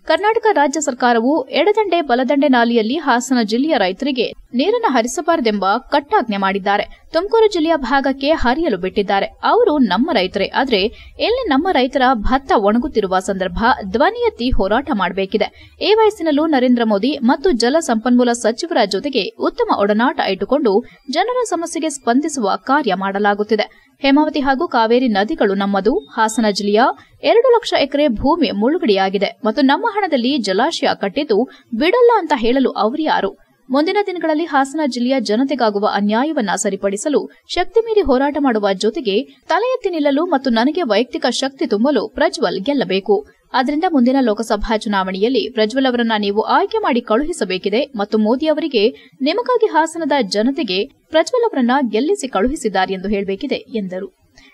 ಕರ್ನಾಟಕ ರಾಜ್ಯ ಸರ್ಕಾರವು ಎಡದಂಡೆ ಬಲದಂಡೆ ನಾಲಿಯಲ್ಲಿ ಹಾಸನ ಜಿಲ್ಲೆಯ ರೈತರಿಗೆ ನೀರನ್ನು ಹರಿಸಬಾರದೆಂಬ ಕಟ್ಟಾಜ್ಞೆ ಮಾಡಿದ್ದಾರೆ. ತುಮಕೂರು ಜಿಲ್ಲೆಯ ಭಾಗಕ್ಕೆ ಹರಿಯಲು ಬಿಟ್ಟಿದ್ದಾರೆ. ಅವರು ನಮ್ಮ ರೈತರೇ. ಆದರೆ ಇಲ್ಲಿ ನಮ್ಮ ರೈತರ ಭತ್ತ ಒಣಗುತ್ತಿರುವ ಸಂದರ್ಭ ಧ್ವನಿ ಎತ್ತಿ ಹೋರಾಟ ಮಾಡಬೇಕಿದೆ. ಈ ವಯಸ್ಸಿನಲ್ಲೂ ನರೇಂದ್ರ ಮೋದಿ ಮತ್ತು ಜಲ ಸಂಪನ್ಮೂಲ ಸಚಿವರ ಜೊತೆಗೆ ಉತ್ತಮ ಒಡನಾಟ ಇಟ್ಟುಕೊಂಡು ಜನರ ಸಮಸ್ಯೆಗೆ ಸ್ಪಂದಿಸುವ ಕಾರ್ಯ ಮಾಡಲಾಗುತ್ತಿದೆ. ಹೇಮಾವತಿ ಹಾಗೂ ಕಾವೇರಿ ನದಿಗಳು ನಮ್ಮದು. ಹಾಸನ ಜಿಲ್ಲೆಯ ಎರಡು ಲಕ್ಷ ಎಕರೆ ಭೂಮಿ ಮುಳುಗಡೆಯಾಗಿದೆ ಮತ್ತು ನಮ್ಮ ಹಣದಲ್ಲಿ ಜಲಾಶಯ ಕಟ್ಟಿದ್ದು ಬಿಡಲ್ಲ ಅಂತ ಹೇಳಲು ಅವರ್ಯಾರು ಮುಂದಿನ ದಿನಗಳಲ್ಲಿ ಹಾಸನ ಜಿಲ್ಲೆಯ ಜನತೆಗಾಗುವ ಅನ್ಯಾಯವನ್ನ ಸರಿಪಡಿಸಲು ಶಕ್ತಿ ಮೀರಿ ಹೋರಾಟ ಮಾಡುವ ಜೊತೆಗೆ ತಲೆ ಎತ್ತಿ ನಿಲ್ಲಲು ಮತ್ತು ನನಗೆ ವೈಯಕ್ತಿಕ ಶಕ್ತಿ ತುಂಬಲು ಪ್ರಜ್ವಲ್ ಗೆಲ್ಲಬೇಕು. ಆದ್ದರಿಂದ ಮುಂದಿನ ಲೋಕಸಭಾ ಚುನಾವಣೆಯಲ್ಲಿ ಪ್ರಜ್ವಲ್ ಅವರನ್ನ ನೀವು ಆಯ್ಕೆ ಮಾಡಿ ಕಳುಹಿಸಬೇಕಿದೆ ಮತ್ತು ಮೋದಿ ಅವರಿಗೆ ನಿಮಗಾಗಿ ಹಾಸನದ ಜನತೆಗೆ ಪ್ರಜ್ವಲ್ ಅವರನ್ನ ಗೆಲ್ಲಿಸಿ ಕಳುಹಿಸಿದ್ದಾರೆ ಎಂದು ಹೇಳಬೇಕಿದೆ ಎಂದರು.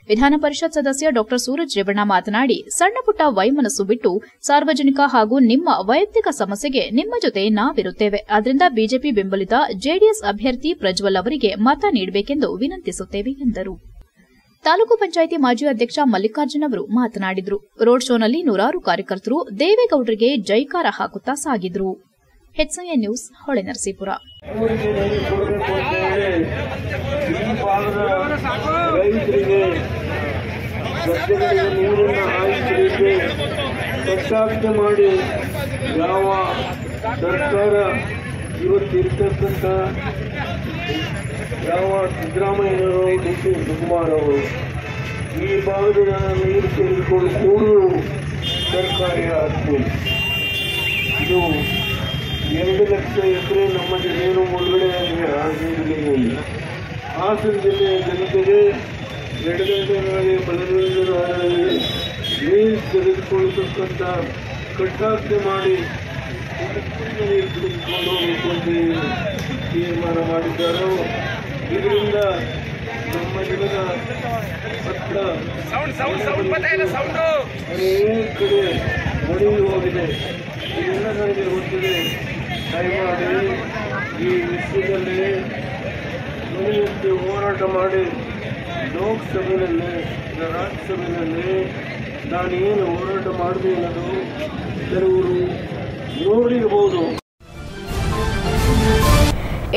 ವಿಧಾನ ಪರಿಷತ್ ಸದಸ್ಯ ಡಾ. ಸೂರಜ್ ರೇವಣ್ಣ ಮಾತನಾಡಿ ಸಣ್ಣಪುಟ್ಟ ವೈಮನಸ್ಸು ಬಿಟ್ಟು ಸಾರ್ವಜನಿಕ ಹಾಗೂ ನಿಮ್ಮ ವೈಯಕ್ತಿಕ ಸಮಸ್ಯೆಗೆ ನಿಮ್ಮ ಜೊತೆ ನಾವಿರುತ್ತೇವೆ. ಆದ್ದರಿಂದ ಬಿಜೆಪಿ ಬೆಂಬಲಿತ ಜೆಡಿಎಸ್ ಅಭ್ಯರ್ಥಿ ಪ್ರಜ್ವಲ್ ಅವರಿಗೆ ಮತ ನೀಡಬೇಕೆಂದು ವಿನಂತಿಸುತ್ತೇವೆ ಎಂದರು. ತಾಲೂಕು ಪಂಚಾಯಿತಿ ಮಾಜಿ ಅಧ್ಯಕ್ಷ ಮಲ್ಲಿಕಾರ್ಜುನ್ ಅವರು ಮಾತನಾಡಿದರು ರೋಡ್ ಶೋನಲ್ಲಿ ನೂರಾರು ಕಾರ್ಯಕರ್ತರು ದೇವೇಗೌಡರಿಗೆ ಜೈಕಾರ ಹಾಕುತ್ತಾ ಸಾಗಿದ್ರು ಹೆಚ್ಐಎ ನ್ಯೂಸ್ ಹೊಳೆನರಸೀಪುರ ಸರ್ಕಾರ ಇವತ್ತಿರ್ತಕ್ಕಂಥ ಯಾವ ಸಿದ್ದರಾಮಯ್ಯನವರು ಡಿ ಕೆ ಶಿವಕುಮಾರ್ ಅವರು ಈ ಭಾಗದ ಜನ ನೀರು ತೆಗೆದುಕೊಂಡು ಕೂಡಲು ಸರ್ಕಾರಿ ಆಸ್ತಿ. ಇದು ಎರಡು ಲಕ್ಷ ಎಕರೆ ನಮ್ಮ ಜಿಲ್ಲೆಯನ್ನು ಮುಳುಗಡೆಯಾಗಿದೆ ಹಾಸನ ಜಿಲ್ಲೆಯಲ್ಲಿ ಹಾಸನ ಜಿಲ್ಲೆಯ ಜನತೆಗೆ ಎಡಗಡೆಗಳಲ್ಲಿ ಬಲಗಡೆಗಳಲ್ಲಿ ನೀರು ತೆಗೆದುಕೊಳ್ಳತಕ್ಕಂಥ ಕಟ್ಟಾಕ್ಷೆ ಮಾಡಿ ತೀರ್ಮಾನ ಮಾಡಿದ್ದಾರೋ ಇದರಿಂದ ನಮ್ಮ ಜನರ ಅನೇಕ ಕಡೆ ಮಡಿದು ಹೋಗಿದೆ ಇದೆಲ್ಲ ನನಗೆ ಗೊತ್ತಿದೆ ದಯಮಾಡಿ ಈ ವಿಷಯದಲ್ಲಿ ಮನೆಯಂತೆ ಹೋರಾಟ ಮಾಡಿ ಲೋಕಸಭೆಯಲ್ಲಿ ರಾಜ್ಯಸಭೆಯಲ್ಲಿ ನಾನು ಏನು ಹೋರಾಟ ಮಾಡಿದೆ ಅನ್ನೋದು ಕೆಲವರು ನೋಡಿರಬಹುದು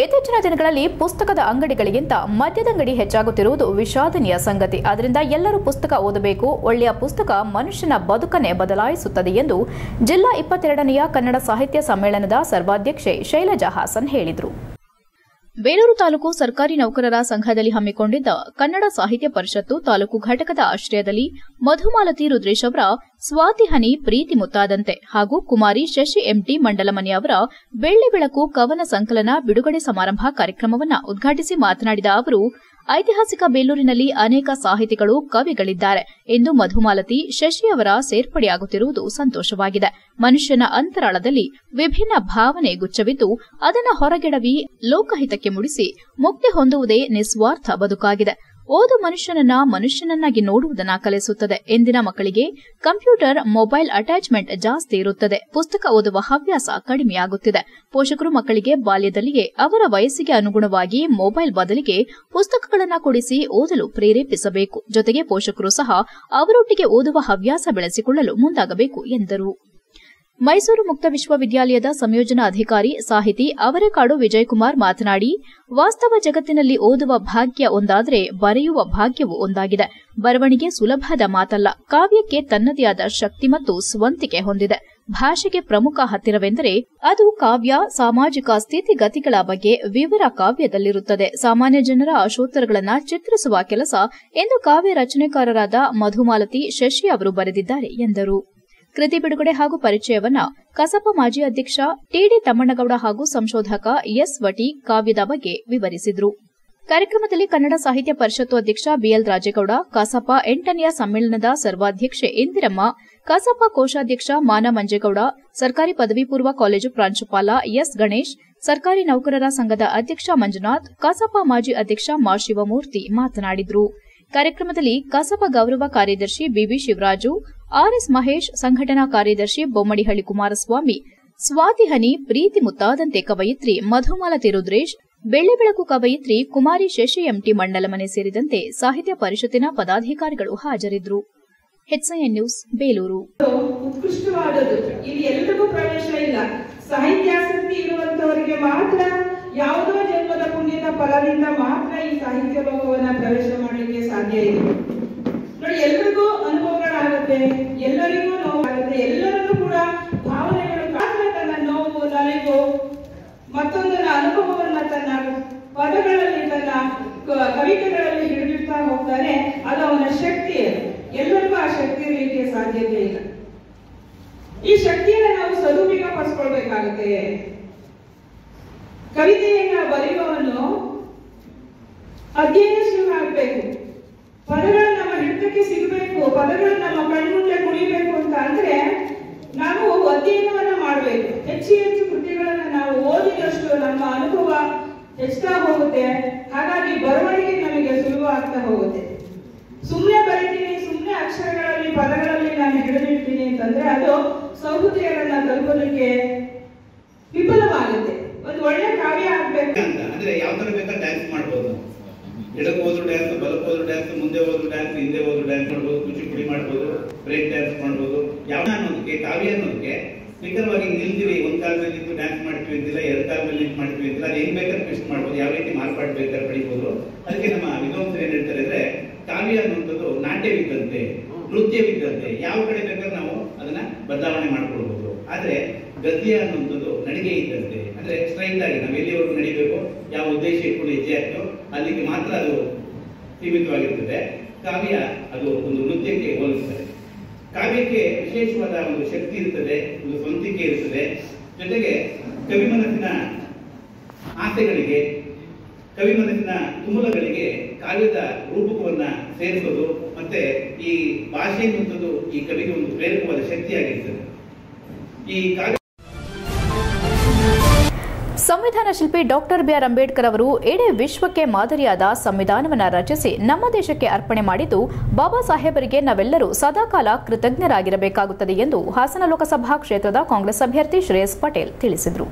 ಇತ್ತೀಚಿನ ದಿನಗಳಲ್ಲಿ ಪುಸ್ತಕದ ಅಂಗಡಿಗಳಿಗಿಂತ ಮದ್ಯದಂಗಡಿ ಹೆಚ್ಚಾಗುತ್ತಿರುವುದು ವಿಷಾದನೀಯ ಸಂಗತಿ. ಆದ್ದರಿಂದ ಎಲ್ಲರೂ ಪುಸ್ತಕ ಓದಬೇಕು. ಒಳ್ಳೆಯ ಪುಸ್ತಕ ಮನುಷ್ಯನ ಬದುಕನ್ನೇ ಬದಲಾಯಿಸುತ್ತದೆ ಎಂದು ಜಿಲ್ಲಾ ಇಪ್ಪತ್ತೆರಡನೆಯ ಕನ್ನಡ ಸಾಹಿತ್ಯ ಸಮ್ಮೇಳನದ ಸರ್ವಾಧ್ಯಕ್ಷೆ ಶೈಲಜಾ ಹಾಸನ್ ಹೇಳಿದರು. ಬೇಲೂರು ತಾಲೂಕು ಸರ್ಕಾರಿ ನೌಕರರ ಸಂಘದಲ್ಲಿ ಹಮ್ಮಿಕೊಂಡಿದ್ದ ಕನ್ನಡ ಸಾಹಿತ್ಯ ಪರಿಷತ್ತು ತಾಲೂಕು ಘಟಕದ ಆಶ್ರಯದಲ್ಲಿ ಮಧುಮಾಲತಿ ರುದ್ರೇಶ್ ಅವರ ಸ್ವಾತಿಹನಿ ಪ್ರೀತಿ ಮುತ್ತಾದಂತೆ ಹಾಗೂ ಕುಮಾರಿ ಶಶಿ ಎಂಟಿ ಮಂಡಲಮನಿ ಅವರ ಬೆಳ್ಳಿ ಬೆಳಕು ಕವನ ಸಂಕಲನ ಬಿಡುಗಡೆ ಸಮಾರಂಭ ಕಾರ್ಯಕ್ರಮವನ್ನು ಉದ್ಘಾಟಿಸಿ ಮಾತನಾಡಿದ ಅವರು ಐತಿಹಾಸಿಕ ಬೇಲೂರಿನಲ್ಲಿ ಅನೇಕ ಸಾಹಿತಿಗಳು ಕವಿಗಳಿದ್ದಾರೆ. ಎಂದು ಮಧುಮಾಲತಿ ಶಶಿ ಅವರ ಸೇರ್ಪಡೆಯಾಗುತ್ತಿರುವುದು ಸಂತೋಷವಾಗಿದೆ. ಮನುಷ್ಯನ ಅಂತರಾಳದಲ್ಲಿ ವಿಭಿನ್ನ ಭಾವನೆ ಗುಚ್ಚವಿದ್ದು ಅದನ್ನು ಹೊರಗೆಡವಿ ಲೋಕಹಿತಕ್ಕೆ ಮುಡಿಸಿ ಮುಕ್ತಿ ಹೊಂದುವುದೇ ನಿಸ್ವಾರ್ಥ ಬದುಕಾಗಿದೆ. ಓದು ಮನುಷ್ಯನನ್ನ ಮನುಷ್ಯನನ್ನಾಗಿ ನೋಡುವುದನ್ನ ಕಲಿಸುತ್ತದೆ. ಎಂದಿನ ಮಕ್ಕಳಿಗೆ ಕಂಪ್ಯೂಟರ್, ಮೊಬೈಲ್ ಅಟ್ಯಾಚ್ಮೆಂಟ್ ಜಾಸ್ತಿ ಇರುತ್ತದೆ. ಪುಸ್ತಕ ಓದುವ ಹವ್ಯಾಸ ಕಡಿಮೆಯಾಗುತ್ತಿದೆ. ಪೋಷಕರು ಮಕ್ಕಳಿಗೆ ಬಾಲ್ಯದಲ್ಲಿಯೇ ಅವರ ವಯಸ್ಸಿಗೆ ಅನುಗುಣವಾಗಿ ಮೊಬೈಲ್ ಬದಲಿಗೆ ಪುಸ್ತಕಗಳನ್ನು ಕೊಡಿಸಿ ಓದಲು ಪ್ರೇರೇಪಿಸಬೇಕು. ಜೊತೆಗೆ ಪೋಷಕರು ಸಹ ಅವರೊಟ್ಟಿಗೆ ಓದುವ ಹವ್ಯಾಸ ಬೆಳೆಸಿಕೊಳ್ಳಲು ಮುಂದಾಗಬೇಕು ಎಂದರು. ಮೈಸೂರು ಮುಕ್ತ ವಿಶ್ವವಿದ್ಯಾಲಯದ ಸಂಯೋಜನಾ ಅಧಿಕಾರಿ ಸಾಹಿತಿ ಅವರೆಕಾಡು ವಿಜಯಕುಮಾರ್ ಮಾತನಾಡಿ, ವಾಸ್ತವ ಜಗತ್ತಿನಲ್ಲಿ ಓದುವ ಭಾಗ್ಯ ಒಂದಾದರೆ ಬರೆಯುವ ಭಾಗ್ಯವೂ ಒಂದಾಗಿದೆ. ಬರವಣಿಗೆ ಸುಲಭದ ಮಾತಲ್ಲ, ಕಾವ್ಯಕ್ಕೆ ತನ್ನದೇ ಆದ ಶಕ್ತಿ ಮತ್ತು ಸ್ವಂತಿಕೆ ಹೊಂದಿದೆ. ಭಾಷೆಗೆ ಪ್ರಮುಖ ಹತ್ತಿರವೆಂದರೆ ಅದು ಕಾವ್ಯ, ಸಾಮಾಜಿಕ ಸ್ಥಿತಿಗತಿಗಳ ಬಗ್ಗೆ ವಿವರ ಕಾವ್ಯದಲ್ಲಿರುತ್ತದೆ. ಸಾಮಾನ್ಯ ಜನರ ಆಶೋತ್ತರಗಳನ್ನು ಚಿತ್ರಿಸುವ ಕೆಲಸ ಎಂದು ಕಾವ್ಯ ರಚನೆಕಾರರಾದ ಮಧುಮಾಲತಿ ಶಶಿ ಅವರು ಬರೆದಿದ್ದಾರೆ ಎಂದರು. ಕೃತಿ ಬಿಡುಗಡೆ ಹಾಗೂ ಪರಿಚಯವನ್ನ ಕಸಪ ಮಾಜಿ ಅಧ್ಯಕ್ಷ ಟಿಡಿ ತಮ್ಮಣ್ಣಗೌಡ ಹಾಗೂ ಸಂಶೋಧಕ ಎಸ್ ವಟಿ ಕಾವ್ಯದ ಬಗ್ಗೆ ವಿವರಿಸಿದರು. ಕಾರ್ಯಕ್ರಮದಲ್ಲಿ ಕನ್ನಡ ಸಾಹಿತ್ಯ ಪರಿಷತ್ತು ಅಧ್ಯಕ್ಷ ಬಿಎಲ್ ರಾಜೇಗೌಡ, ಕಸಪ ಎಂಟನೆಯ ಸಮ್ಮೇಳನದ ಸರ್ವಾಧ್ಯಕ್ಷೆ ಇಂದಿರಮ್ಮ, ಕಸಪ ಕೋಶಾಧ್ಯಕ್ಷ ಮಾನ ಮಂಜೇಗೌಡ, ಸರ್ಕಾರಿ ಪದವಿ ಪೂರ್ವ ಕಾಲೇಜು ಪ್ರಾಂಶುಪಾಲ ಎಸ್ ಗಣೇಶ್, ಸರ್ಕಾರಿ ನೌಕರರ ಸಂಘದ ಅಧ್ಯಕ್ಷ ಮಂಜುನಾಥ್, ಕಸಪ ಮಾಜಿ ಅಧ್ಯಕ್ಷ ಮಾ ಶಿವಮೂರ್ತಿ ಮಾತನಾಡಿದರು. ಕಾರ್ಯಕ್ರಮದಲ್ಲಿ ಕಸಬ ಗೌರವ ಕಾರ್ಯದರ್ಶಿ ಬಿವಿ ಶಿವರಾಜು, ಆರ್ಎಸ್ ಮಹೇಶ್ ಸಂಘಟನಾ ಕಾರ್ಯದರ್ಶಿ ಬೊಮ್ಮಡಿಹಳ್ಳಿ ಕುಮಾರಸ್ವಾಮಿ ಸ್ವಾತಿಹನಿ ಪ್ರೀತಿ ಮುತ್ತಾದಂತೆ ಕವಯಿತ್ರಿ ಮಧುಮಾಲತಿ ರುದ್ರೇಶ್ ಬೆಳ್ಳಿ ಬೆಳಕು ಕವಯಿತ್ರಿ ಕುಮಾರಿ ಶಶಿ ಎಂಟಿ ಮಂಡಲಮನೆ ಸೇರಿದಂತೆ ಸಾಹಿತ್ಯ ಪರಿಷತ್ತಿನ ಪದಾಧಿಕಾರಿಗಳು ಹಾಜರಿದ್ದರು. HIN news, Belur. ಉತ್ಕೃಷ್ಟವಾದದ್ದು. ಇಲ್ಲಿ ಎಲ್ರಿಗೂ ಪ್ರವೇಶ ಇಲ್ಲ. ಸಾಹಿತ್ಯಾಸಕ್ತಿ ಇರುವಂತವರಿಗೆ ಮಾತ್ರ ಯಾವುದೋ ಜನ್ಮದ ಪುಣ್ಯದ ಫಲದಿಂದ ಮಾತ್ರ ಈ ಸಾಹಿತ್ಯ ಲೋಕವನ್ನ ಪ್ರವೇಶ ಮಾಡಲಿಕ್ಕೆ ಸಾಧ್ಯ ಇದೆ. ನೋಡಿ, ಎಲ್ರಿಗೂ ಅನುಭವಗಳಾಗುತ್ತೆ, ಎಲ್ಲರಿಗೂ ನೋವಾಗುತ್ತೆ, ಎಲ್ಲರಲ್ಲೂ ಕೂಡ ಭಾವನೆಗಳು ಮಾತ್ರ ತನ್ನ ನೋವು, ನಲಿವು, ಮತ್ತೊಂದರ ಅನುಭವವನ್ನ ತನ್ನ ಪದಗಳಲ್ಲಿ, ತನ್ನ ಕವಿತೆಗಳಲ್ಲಿ ಹಿಡಿದಿಡ್ತಾ ಹೋಗ್ತಾನೆ, ಅದು ಅವನ ಶಕ್ತಿ ಎಲ್ಲರಿಗೂ ಆ ಶಕ್ತಿ ಇರಲಿಕ್ಕೆ ಸಾಧ್ಯತೆ ಇಲ್ಲ. ಈ ಶಕ್ತಿಯನ್ನ ನಾವು ಸದುಪಯೋಗ ಪಡಿಸ್ಕೊಳ್ಬೇಕಾಗುತ್ತೆ ಕವಿತೆಯನ್ನ ಬರೆಯುವವನು ಅಧ್ಯಯನ ಶುರು ಆಗ್ಬೇಕು. ಪದಗಳು ನಮ್ಮ ಹಿಡಿತಕ್ಕೆ ಸಿಗಬೇಕು ಪದಗಳು ನಮ್ಮ ಕಣ್ಮುಂದೆ ಕುಣಿಬೇಕು ಅಂತ ಅಂದ್ರೆ ನಾವು ಅಧ್ಯಯನವನ್ನ ಮಾಡಬೇಕು. ಹೆಚ್ಚು ಹೆಚ್ಚು ಕೃತಿಗಳನ್ನ ನಾವು ಓದಿದಷ್ಟು ನಮ್ಮ ಅನುಭವ ಹೆಚ್ಚಾ ಹೋಗುತ್ತೆ? ಹಾಗಾಗಿ ಬರವಣಿಗೆ ನಮಗೆ ಸುಲಭ ಆಗ್ತಾ ಹೋಗುತ್ತೆ. ಸುಮ್ಮನೆ ಬರೀತೀನಿ ಸುಮ್ಮನೆ ಅಕ್ಷರಗಳಲ್ಲಿ, ಪದಗಳಲ್ಲಿ ನಾನು ಹಿಡಿದಿಡ್ತೀನಿ ಅಂತಂದ್ರೆ ಅದು ಸೌಹೃದಯರನ್ನ ತಲುಪಲಿಕ್ಕೆ ಒಳ್ಳೆ ಕಾವ್ಯ ಆಗ್ಬೇಕು. ಅಂದ್ರೆ ಯಾವ ತರ ಬೇಕಾದ್ರೆ ಡ್ಯಾನ್ಸ್ ಮಾಡ್ಬೋದು. ಎಡಕ್ಕೆ ಹೋದ್ರು ಡ್ಯಾನ್ಸ್ ಬಲಕ್ಕೆ ಹೋದ್ರು ಡ್ಯಾನ್ಸ್ ಮುಂದೆ ಹೋದ್ರು ಡ್ಯಾನ್ಸ್ ಹಿಂದೆ ಹೋದ್ರು ಡ್ಯಾನ್ಸ್ ಮಾಡ್ಬೋದು, ಕುಚಿಪುಡಿ ಮಾಡ್ಬೋದು ಬ್ರೇಕ್ ಡ್ಯಾನ್ಸ್ ಮಾಡ್ಬೋದು. ಯಾವ ಅನ್ನೋದಕ್ಕೆ, ಕಾವ್ಯ ಅನ್ನೋದಕ್ಕೆ ನಿಖರವಾಗಿ ನಿಲ್ತೀವಿ ಒಂದ್ ಕಾಲದಲ್ಲಿ ನಿಂತು ಡ್ಯಾನ್ಸ್ ಮಾಡ್ತೀವಿ ಅಂತಿಲ್ಲ, ಎರಡ್ ಕಾಲದಲ್ಲಿ ಮಾಡ್ತೀವಿ ಅಂತಿಲ್ಲ. ಅದು ಹೆಂಗ್ ಬೇಕಾದ್ರೆ ಟ್ವಿಸ್ಟ್ ಮಾಡ್ಬೋದು. ಯಾವ ರೀತಿ ಮಾರ್ಪಾಡು ಬೇಕಾದ್ರೆ ಪಡಿಬೋದು ಅದಕ್ಕೆ ನಮ್ಮ ವಿದ್ವಾಂಸರು ಏನ್ ಹೇಳ್ತಾರೆ ಅಂದ್ರೆ, ಕಾವ್ಯ ಅನ್ನುವಂಥದ್ದು ನಾಟ್ಯವಿದ್ದಂತೆ, ನೃತ್ಯವಿದ್ದಂತೆ. ಯಾವ ಕಡೆ ಬೇಕಾದ್ರೆ ನಾವು ಅದನ್ನ ಬದಲಾವಣೆ ಮಾಡ್ಕೊಳ್ಬಹುದು ಆದ್ರೆ ಗದ್ಯ ಅನ್ನುವಂಥದ್ದು ನಡಿಗೆ ಇದ್ದಂತೆ. ಅಂದ್ರೆ ಸ್ಟ್ರೈಟ್ ಆಗಿ ನಾವು ಎಲ್ಲಿವರೆಗೂ ನಡಿಬೇಕು, ಯಾವ ಉದ್ದೇಶ ಇಟ್ಕೊಂಡು ಹೆಜ್ಜೆ ಅಲ್ಲಿಗೆ ಮಾತ್ರ ಅದು ಸೀಮಿತವಾಗಿರ್ತದೆ. ಕಾವ್ಯ ಅದು ಒಂದು ನೃತ್ಯಕ್ಕೆ ಹೋಲಿಸ್ತದೆ. ಕಾವ್ಯಕ್ಕೆ ವಿಶೇಷವಾದ ಒಂದು ಶಕ್ತಿ ಇರ್ತದೆ, ಒಂದು ಸ್ವಂತಿಕೆ ಇರ್ತದೆ. ಜೊತೆಗೆ ಕವಿ ಮನಸ್ಸಿನ ಆಸೆಗಳಿಗೆ, ಕವಿ ಮನಸ್ಸಿನ ತುಮುಲಗಳಿಗೆ ಕಾವ್ಯದ ರೂಪಕವನ್ನ ಸೇರಿಸೋದು ಮತ್ತೆ ಈ ಭಾಷೆ ಎನ್ನುವಂಥದ್ದು ಈ ಕವಿಗೆ ಒಂದು ಪ್ರೇರಕವಾದ ಶಕ್ತಿಯಾಗಿರ್ತದೆ. ಈ ಕಾವ್ಯ ಸಂವಿಧಾನ ಶಿಲ್ಪಿ ಡಾಕ್ಟರ್ ಬಿಆರ್ ಅಂಬೇಡ್ಕರ್ ಅವರು ಇಡೀ ವಿಶ್ವಕ್ಕೆ ಮಾದರಿಯಾದ ಸಂವಿಧಾನವನ್ನು ರಚಿಸಿ ನಮ್ಮ ದೇಶಕ್ಕೆ ಅರ್ಪಣೆ ಮಾಡಿದ್ದು ಬಾಬಾ ಸಾಹೇಬರಿಗೆ ನಾವೆಲ್ಲರೂ ಸದಾಕಾಲ ಕೃತಜ್ಞರಾಗಿರಬೇಕಾಗುತ್ತದೆ ಎಂದು ಹಾಸನ ಲೋಕಸಭಾ ಕ್ಷೇತ್ರದ ಕಾಂಗ್ರೆಸ್ ಅಭ್ಯರ್ಥಿ ಶ್ರೇಯಸ್ ಪಟೇಲ್ ತಿಳಿಸಿದರು.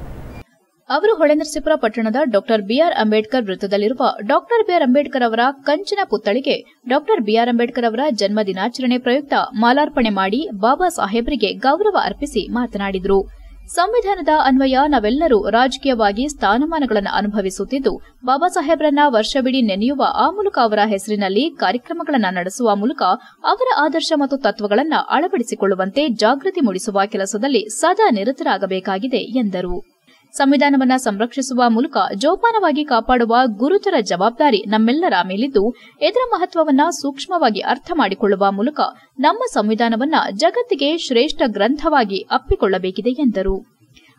ಅವರು ಹೊಳೆನರಸೀಪುರ ಪಟ್ಟಣದ ಡಾಕ್ಟರ್ ಬಿಆರ್ ಅಂಬೇಡ್ಕರ್ ವೃತ್ತದಲ್ಲಿರುವ ಡಾಕ್ಟರ್ ಬಿಆರ್ ಅಂಬೇಡ್ಕರ್ ಅವರ ಕಂಚಿನ ಪುತ್ಥಳಿಗೆ ಡಾಕ್ಟರ್ ಬಿಆರ್ ಅಂಬೇಡ್ಕರ್ ಅವರ ಜನ್ಮ ದಿನಾಚರಣೆ ಪ್ರಯುಕ್ತ ಮಾಲಾರ್ಪಣೆ ಮಾಡಿ ಬಾಬಾ ಸಾಹೇಬರಿಗೆ ಗೌರವ ಅರ್ಪಿಸಿ ಮಾತನಾಡಿದರು. ಸಂವಿಧಾನದ ಅನ್ವಯ ನಾವೆಲ್ಲರೂ ರಾಜಕೀಯವಾಗಿ ಸ್ಥಾನಮಾನಗಳನ್ನು ಅನುಭವಿಸುತ್ತಿದ್ದು, ಬಾಬಾ ಸಾಹೇಬ್ರನ್ನ ವರ್ಷವಿಡೀ ನೆನೆಯುವ ಆ ಮೂಲಕ ಅವರ ಹೆಸರಿನಲ್ಲಿ ಕಾರ್ಯಕ್ರಮಗಳನ್ನು ನಡೆಸುವ ಮೂಲಕ ಅವರ ಆದರ್ಶ ಮತ್ತು ತತ್ವಗಳನ್ನು ಅಳವಡಿಸಿಕೊಳ್ಳುವಂತೆ ಜಾಗೃತಿ ಮೂಡಿಸುವ ಕೆಲಸದಲ್ಲಿ ಸದಾ ನಿರತರಾಗಬೇಕಾಗಿದೆ ಎಂದರು. ಸಂವಿಧಾನವನ್ನ ಸಂರಕ್ಷಿಸುವ ಮೂಲಕ ಜೋಪಾನವಾಗಿ ಕಾಪಾಡುವ ಗುರುತರ ಜವಾಬ್ದಾರಿ ನಮ್ಮೆಲ್ಲರ ಮೇಲಿದ್ದು, ಇದರ ಮಹತ್ವವನ್ನ ಸೂಕ್ಷ್ಮವಾಗಿ ಅರ್ಥ ಮಾಡಿಕೊಳ್ಳುವ ಮೂಲಕ ನಮ್ಮ ಸಂವಿಧಾನವನ್ನ ಜಗತ್ತಿಗೆ ಶ್ರೇಷ್ಠ ಗ್ರಂಥವಾಗಿ ಅಪ್ಪಿಕೊಳ್ಳಬೇಕಿದೆ ಎಂದರು.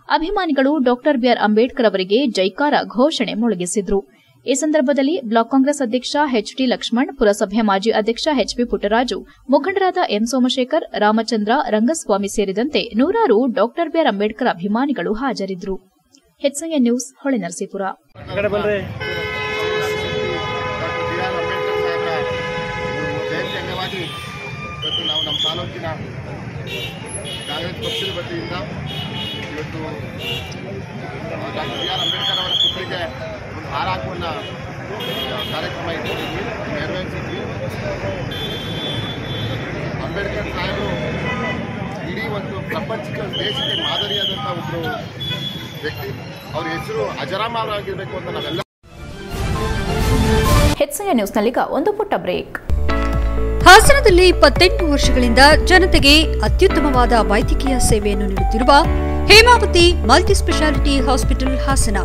ಅಭಿಮಾನಿಗಳು ಡಾಕ್ಟರ್ ಬಿಆರ್ ಅಂಬೇಡ್ಕರ್ ಅವರಿಗೆ ಜೈಕಾರ ಘೋಷಣೆ ಮೊಳಗಿಸಿದ್ರು. ಈ ಸಂದರ್ಭದಲ್ಲಿ ಬ್ಲಾಕ್ ಕಾಂಗ್ರೆಸ್ ಅಧ್ಯಕ್ಷ ಎಚ್ಟಿ ಲಕ್ಷ್ಮಣ್, ಪುರಸಭೆ ಮಾಜಿ ಅಧ್ಯಕ್ಷ ಎಚ್ಪಿ ಪುಟ್ಟರಾಜು, ಮುಖಂಡರಾದ ಎಂ ಸೋಮಶೇಖರ್, ರಾಮಚಂದ್ರ ರಂಗಸ್ವಾಮಿ ಸೇರಿದಂತೆ ನೂರಾರು ಡಾಕ್ಟರ್ ಬಿಆರ್ ಅಂಬೇಡ್ಕರ್ ಅಭಿಮಾನಿಗಳು ಹಾಜರಿದ್ದರು ಹೆಚ್ಐಎನ್ ನ್ಯೂಸ್ ಹೊಳೆ ನರಸೀಪುರ. ಇವತ್ತು ನಾವು ನಮ್ಮ ತಾಲೂಕಿನ ಕಾಂಗ್ರೆಸ್ ಪಕ್ಷದ ವತಿಯಿಂದ ಇವತ್ತು ಡಾಕ್ಟರ್ ಬಿ ಆರ್ ಅಂಬೇಡ್ಕರ್ ಅವರ ಪುತ್ರಿಗೆ ಒಂದು ಹಾರ ಕಾರ್ಯಕ್ರಮ ಇಟ್ಕೊಂಡಿದ್ವಿ ನೆರವೇರಿಸಿದ್ವಿ ಅಂಬೇಡ್ಕರ್ ಸಾಹೇಬರು ಒಂದು ಪ್ರಪಂಚಕ್ಕೆ ದೇಶಕ್ಕೆ ಮಾದರಿಯಾದಂಥ ಒಬ್ಬರು ವ್ಯಕ್ತಿ. ಅವ್ರ ಹೆಸರು ಅಜರಾಮರಾಗಿರ್ಬೇಕು ಅಂತ ನಾವೆಲ್ಲ ಹೆಚ್ಚಿನ ನ್ಯೂಸ್ನಲ್ಲೀಗ ಒಂದು ಪುಟ್ಟ ಬ್ರೇಕ್. ಹಾಸನದಲ್ಲಿ ಇಪ್ಪತ್ತೆಂಟು ವರ್ಷಗಳಿಂದ ಜನತೆಗೆ ಅತ್ಯುತ್ತಮವಾದ ವೈದ್ಯಕೀಯ ಸೇವೆಯನ್ನು ನೀಡುತ್ತಿರುವ Hemavathi multi speciality hospital Hassan.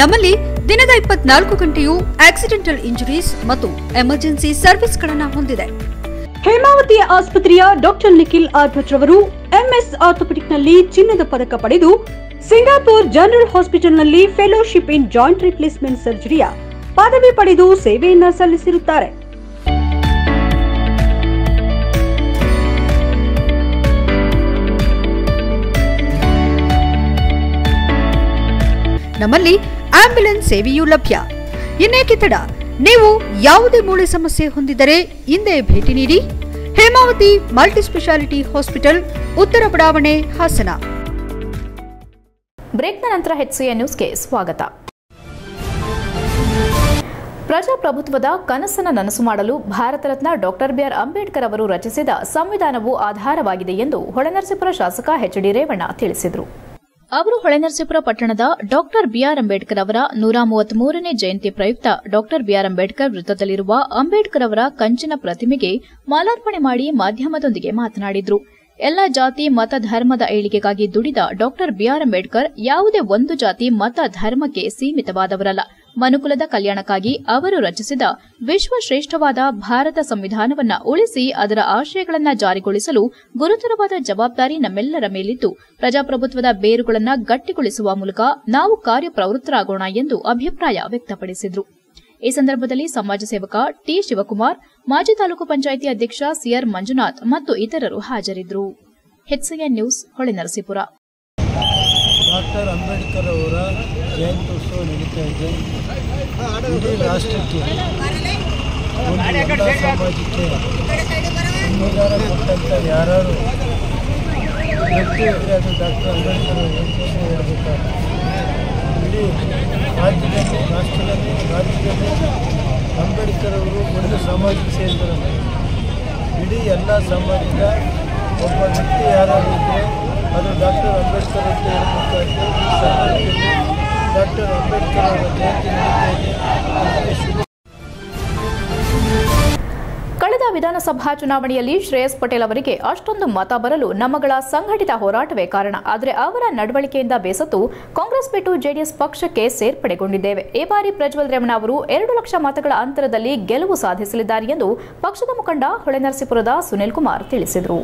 ನಮ್ಮಲ್ಲಿ ದಿನದ ಇಪ್ಪತ್ನಾಲ್ಕು ಗಂಟೆಯೂ ಆಕ್ಸಿಡೆಂಟಲ್ ಇಂಜುರೀಸ್ ಮತ್ತು ಎಮರ್ಜೆನ್ಸಿ ಸರ್ವಿಸ್ಗಳನ್ನು ಹೊಂದಿದೆ. ಹೇಮಾವತಿ ಆಸ್ಪತ್ರೆಯ ಡಾಕ್ಟರ್ ನಿಖಿಲ್ ಆರ್ ಭಟ್ ರವರು ಎಂಎಸ್ ಆರ್ಥೋಪೆಡಿಕ್ನಲ್ಲಿ ಚಿನ್ನದ ಪದಕ ಪಡೆದು ಸಿಂಗಾಪುರ್ ಜನರಲ್ ಹಾಸ್ಪಿಟಲ್ನಲ್ಲಿ ಫೆಲೋಶಿಪ್ ಇನ್ ಜಾಯಿಂಟ್ ರಿಪ್ಲೇಸ್ಮೆಂಟ್ ಸರ್ಜರಿಯ ಪದವಿ ಪಡೆದು ಸೇವೆಯನ್ನ ಸಲ್ಲಿಸಿರುತ್ತಾರೆ. ನಮ್ಮಲ್ಲಿ ಆಂಬ್ಯುಲೆನ್ಸ್ ಸೇವೆಯೂ ಲಭ್ಯ. ಇನ್ನೇಕೆ ತಡ? ನೀವು ಯಾವುದೇ ಮೂಳೆ ಸಮಸ್ಯೆ ಹೊಂದಿದ್ದರೆ ಹಿಂದೆ ಭೇಟಿ ನೀಡಿ. ಹೇಮಾವತಿ ಮಲ್ಟಿಸ್ಪೆಷಾಲಿಟಿ ಹಾಸ್ಪಿಟಲ್, ಉತ್ತರ ಬಡಾವಣೆ, ಹಾಸನ. ಬ್ರೇಕ್ನ ನಂತರ ಹೆಚ್ಸಿಎ ನ್ಯೂಸ್ಗೆ ಸ್ವಾಗತ. ಪ್ರಜಾಪ್ರಭುತ್ವದ ಕನಸನ್ನು ನನಸು ಮಾಡಲು Bharat Ratna doctor B R Ambedkar ಅವರು ರಚಿಸಿದ ಸಂವಿಧಾನವು ಆಧಾರವಾಗಿದೆ ಎಂದು ಹೊಳೆನರಸೀಪುರ ಶಾಸಕ ಎಚ್ ಡಿ. ರೇವಣ್ಣ ತಿಳಿಸಿದರು. ಅವರು ಹೊಳೆನರಸೀಪುರ ಪಟ್ಟಣದ ಡಾಕ್ಟರ್ ಬಿಆರ್ ಅಂಬೇಡ್ಕರ್ ಅವರ ನೂರ ಮೂವತ್ಮೂರನೇ ಜಯಂತಿ ಪ್ರಯುಕ್ತ ಡಾಕ್ಟರ್ ಬಿಆರ್ ಅಂಬೇಡ್ಕರ್ ವೃತ್ತದಲ್ಲಿರುವ ಅಂಬೇಡ್ಕರ್ ಅವರ ಕಂಚಿನ ಪ್ರತಿಮೆಗೆ ಮಾಲಾರ್ಪಣೆ ಮಾಡಿ ಮಾಧ್ಯಮದೊಂದಿಗೆ ಮಾತನಾಡಿದರು. ಎಲ್ಲ ಜಾತಿ, ಮತ, ಧರ್ಮದ ಏಳಿಗೆಗಾಗಿ ದುಡಿದ ಡಾಕ್ಟರ್ ಬಿಆರ್ ಅಂಬೇಡ್ಕರ್ ಯಾವುದೇ ಒಂದು ಜಾತಿ, ಮತ, ಧರ್ಮಕ್ಕೆ ಸೀಮಿತವಾದವರಲ್ಲ. ಮನುಕುಲದ ಕಲ್ಯಾಣಕ್ಕಾಗಿ ಅವರು ರಚಿಸಿದ ವಿಶ್ವಶ್ರೇಷ್ಠವಾದ ಭಾರತ ಸಂವಿಧಾನವನ್ನ ಉಳಿಸಿ ಅದರ ಆಶಯಗಳನ್ನು ಜಾರಿಗೊಳಿಸಲು ಗುರುತರವಾದ ಜವಾಬ್ದಾರಿ ನಮ್ಮೆಲ್ಲರ ಮೇಲಿದ್ದು, ಪ್ರಜಾಪ್ರಭುತ್ವದ ಬೇರುಗಳನ್ನು ಗಟ್ಟಿಗೊಳಿಸುವ ಮೂಲಕ ನಾವು ಕಾರ್ಯಪ್ರವೃತ್ತರಾಗೋಣ ಎಂದು ಅಭಿಪ್ರಾಯ ವ್ಯಕ್ತಪಡಿಸಿದರು. ಈ ಸಂದರ್ಭದಲ್ಲಿ ಸಮಾಜ ಸೇವಕ ಟಿ ಶಿವಕುಮಾರ್, ಮಾಜಿ ತಾಲೂಕು ಪಂಚಾಯಿತಿ ಅಧ್ಯಕ್ಷ ಸಿಆರ್ ಮಂಜುನಾಥ್ ಮತ್ತು ಇತರರು ಹಾಜರಿದ್ದರು ನ್ಯೂಸ್, ಹೊಳೆನರಸೀಪುರ. ಡಾಕ್ಟರ್ ಅಂಬೇಡ್ಕರ್ ಅವರ ಜಯಂತ್ಯುತ್ಸವ ನಡೀತಾ ಇದೆ. ಇಡೀ ರಾಷ್ಟ್ರಕ್ಕೆ ಒಂದು ಎಲ್ಲ ಸಮಾಜಕ್ಕೆ ಸಂವಿಧಾನ ಕೊಟ್ಟಂಥ ಯಾರು ವ್ಯಕ್ತಿ ಇದ್ದರೆ ಅದು ಡಾಕ್ಟರ್ ಅಂಬೇಡ್ಕರ್ ಹೇಳ್ಬೇಕಾದ್ರೆ ಇಡೀ ರಾಜ್ಯದಲ್ಲಿ, ರಾಷ್ಟ್ರದಲ್ಲಿ, ರಾಜ್ಯದಲ್ಲಿ ಅಂಬೇಡ್ಕರ್ ಅವರು ಒಂದು ಸಾಮಾಜಿಕ ಸೇರಿದ್ದಾರೆ. ಇಡೀ ಎಲ್ಲ ಸಮಾಜದ ಒಬ್ಬ ವ್ಯಕ್ತಿ ಯಾರಾದರೂ ಇದ್ದರೆ ಅದು ಡಾಕ್ಟರ್ ಅಂಬೇಡ್ಕರ್ ಅಂತ ಹೇಳ್ಬೇಕಾದ್ರೆ ಸಮಾಜದಲ್ಲಿ ಡಾಕ್ಟರ್ ಅಂಬೇಡ್ಕರ್ ಅವರ ಜಯಂತಿ ಕಳೆದ ವಿಧಾನಸಭಾ ಚುನಾವಣೆಯಲ್ಲಿ ಶ್ರೇಯಸ್ ಪಟೇಲ್ ಅವರಿಗೆ ಅಷ್ಟೊಂದು ಮತ ಬರಲು ನಮ್ಮಗಳ ಸಂಘಟಿತ ಹೋರಾಟವೇ ಕಾರಣ. ಆದರೆ ಅವರ ನಡವಳಿಕೆಯಿಂದ ಬೇಸತ್ತು ಕಾಂಗ್ರೆಸ್ ಬಿಟ್ಟು ಜೆಡಿಎಸ್ ಪಕ್ಷಕ್ಕೆ ಸೇರ್ಪಡೆಗೊಂಡಿದ್ದೇವೆ. ಈ ಬಾರಿ ಪ್ರಜ್ವಲ್ ರೇವಣ್ಣ ಅವರು ಎರಡು ಲಕ್ಷ ಮತಗಳ ಅಂತರದಲ್ಲಿ ಗೆಲುವು ಸಾಧಿಸಲಿದ್ದಾರೆ ಎಂದು ಪಕ್ಷದ ಮುಖಂಡ ಹೊಳೆನರಸೀಪುರದ ಸುನಿಲ್ ಕುಮಾರ್ ತಿಳಿಸಿದರು.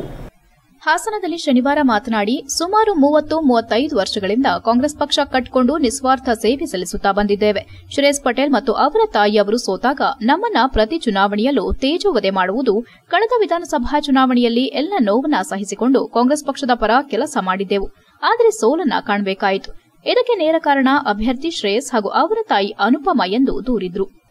ಹಾಸನದಲ್ಲಿ ಶನಿವಾರ ಮಾತನಾಡಿ, ಸುಮಾರು ಮೂವತ್ತು, ಮೂವತ್ತೈದು ವರ್ಷಗಳಿಂದ ಕಾಂಗ್ರೆಸ್ ಪಕ್ಷ ಕಟ್ಕೊಂಡು ನಿಸ್ವಾರ್ಥ ಸೇವೆ ಸಲ್ಲಿಸುತ್ತಾ ಬಂದಿದ್ದೇವೆ. ಶ್ರೇಯಸ್ ಪಟೇಲ್ ಮತ್ತು ಅವರ ತಾಯಿಯವರು ಸೋತಾಗ ನಮ್ಮನ್ನ ಪ್ರತಿ ಚುನಾವಣೆಯಲ್ಲೂ ತೇಜೋವಧೆ ಮಾಡುವುದು ಕಳೆದ ವಿಧಾನಸಭಾ ಚುನಾವಣೆಯಲ್ಲಿ ಎಲ್ಲ ನೋವನ್ನ ಸಹಿಸಿಕೊಂಡು ಕಾಂಗ್ರೆಸ್ ಪಕ್ಷದ ಪರ ಕೆಲಸ ಮಾಡಿದ್ದೆವು. ಆದರೆ ಸೋಲನ್ನ ಕಾಣಬೇಕಾಯಿತು. ಇದಕ್ಕೆ ನೇರ ಕಾರಣ ಅಭ್ಯರ್ಥಿ ಶ್ರೇಯಸ್ ಹಾಗೂ ಅವರ ತಾಯಿ ಅನುಪಮ ಎಂದು ದೂರಿದ್ರು.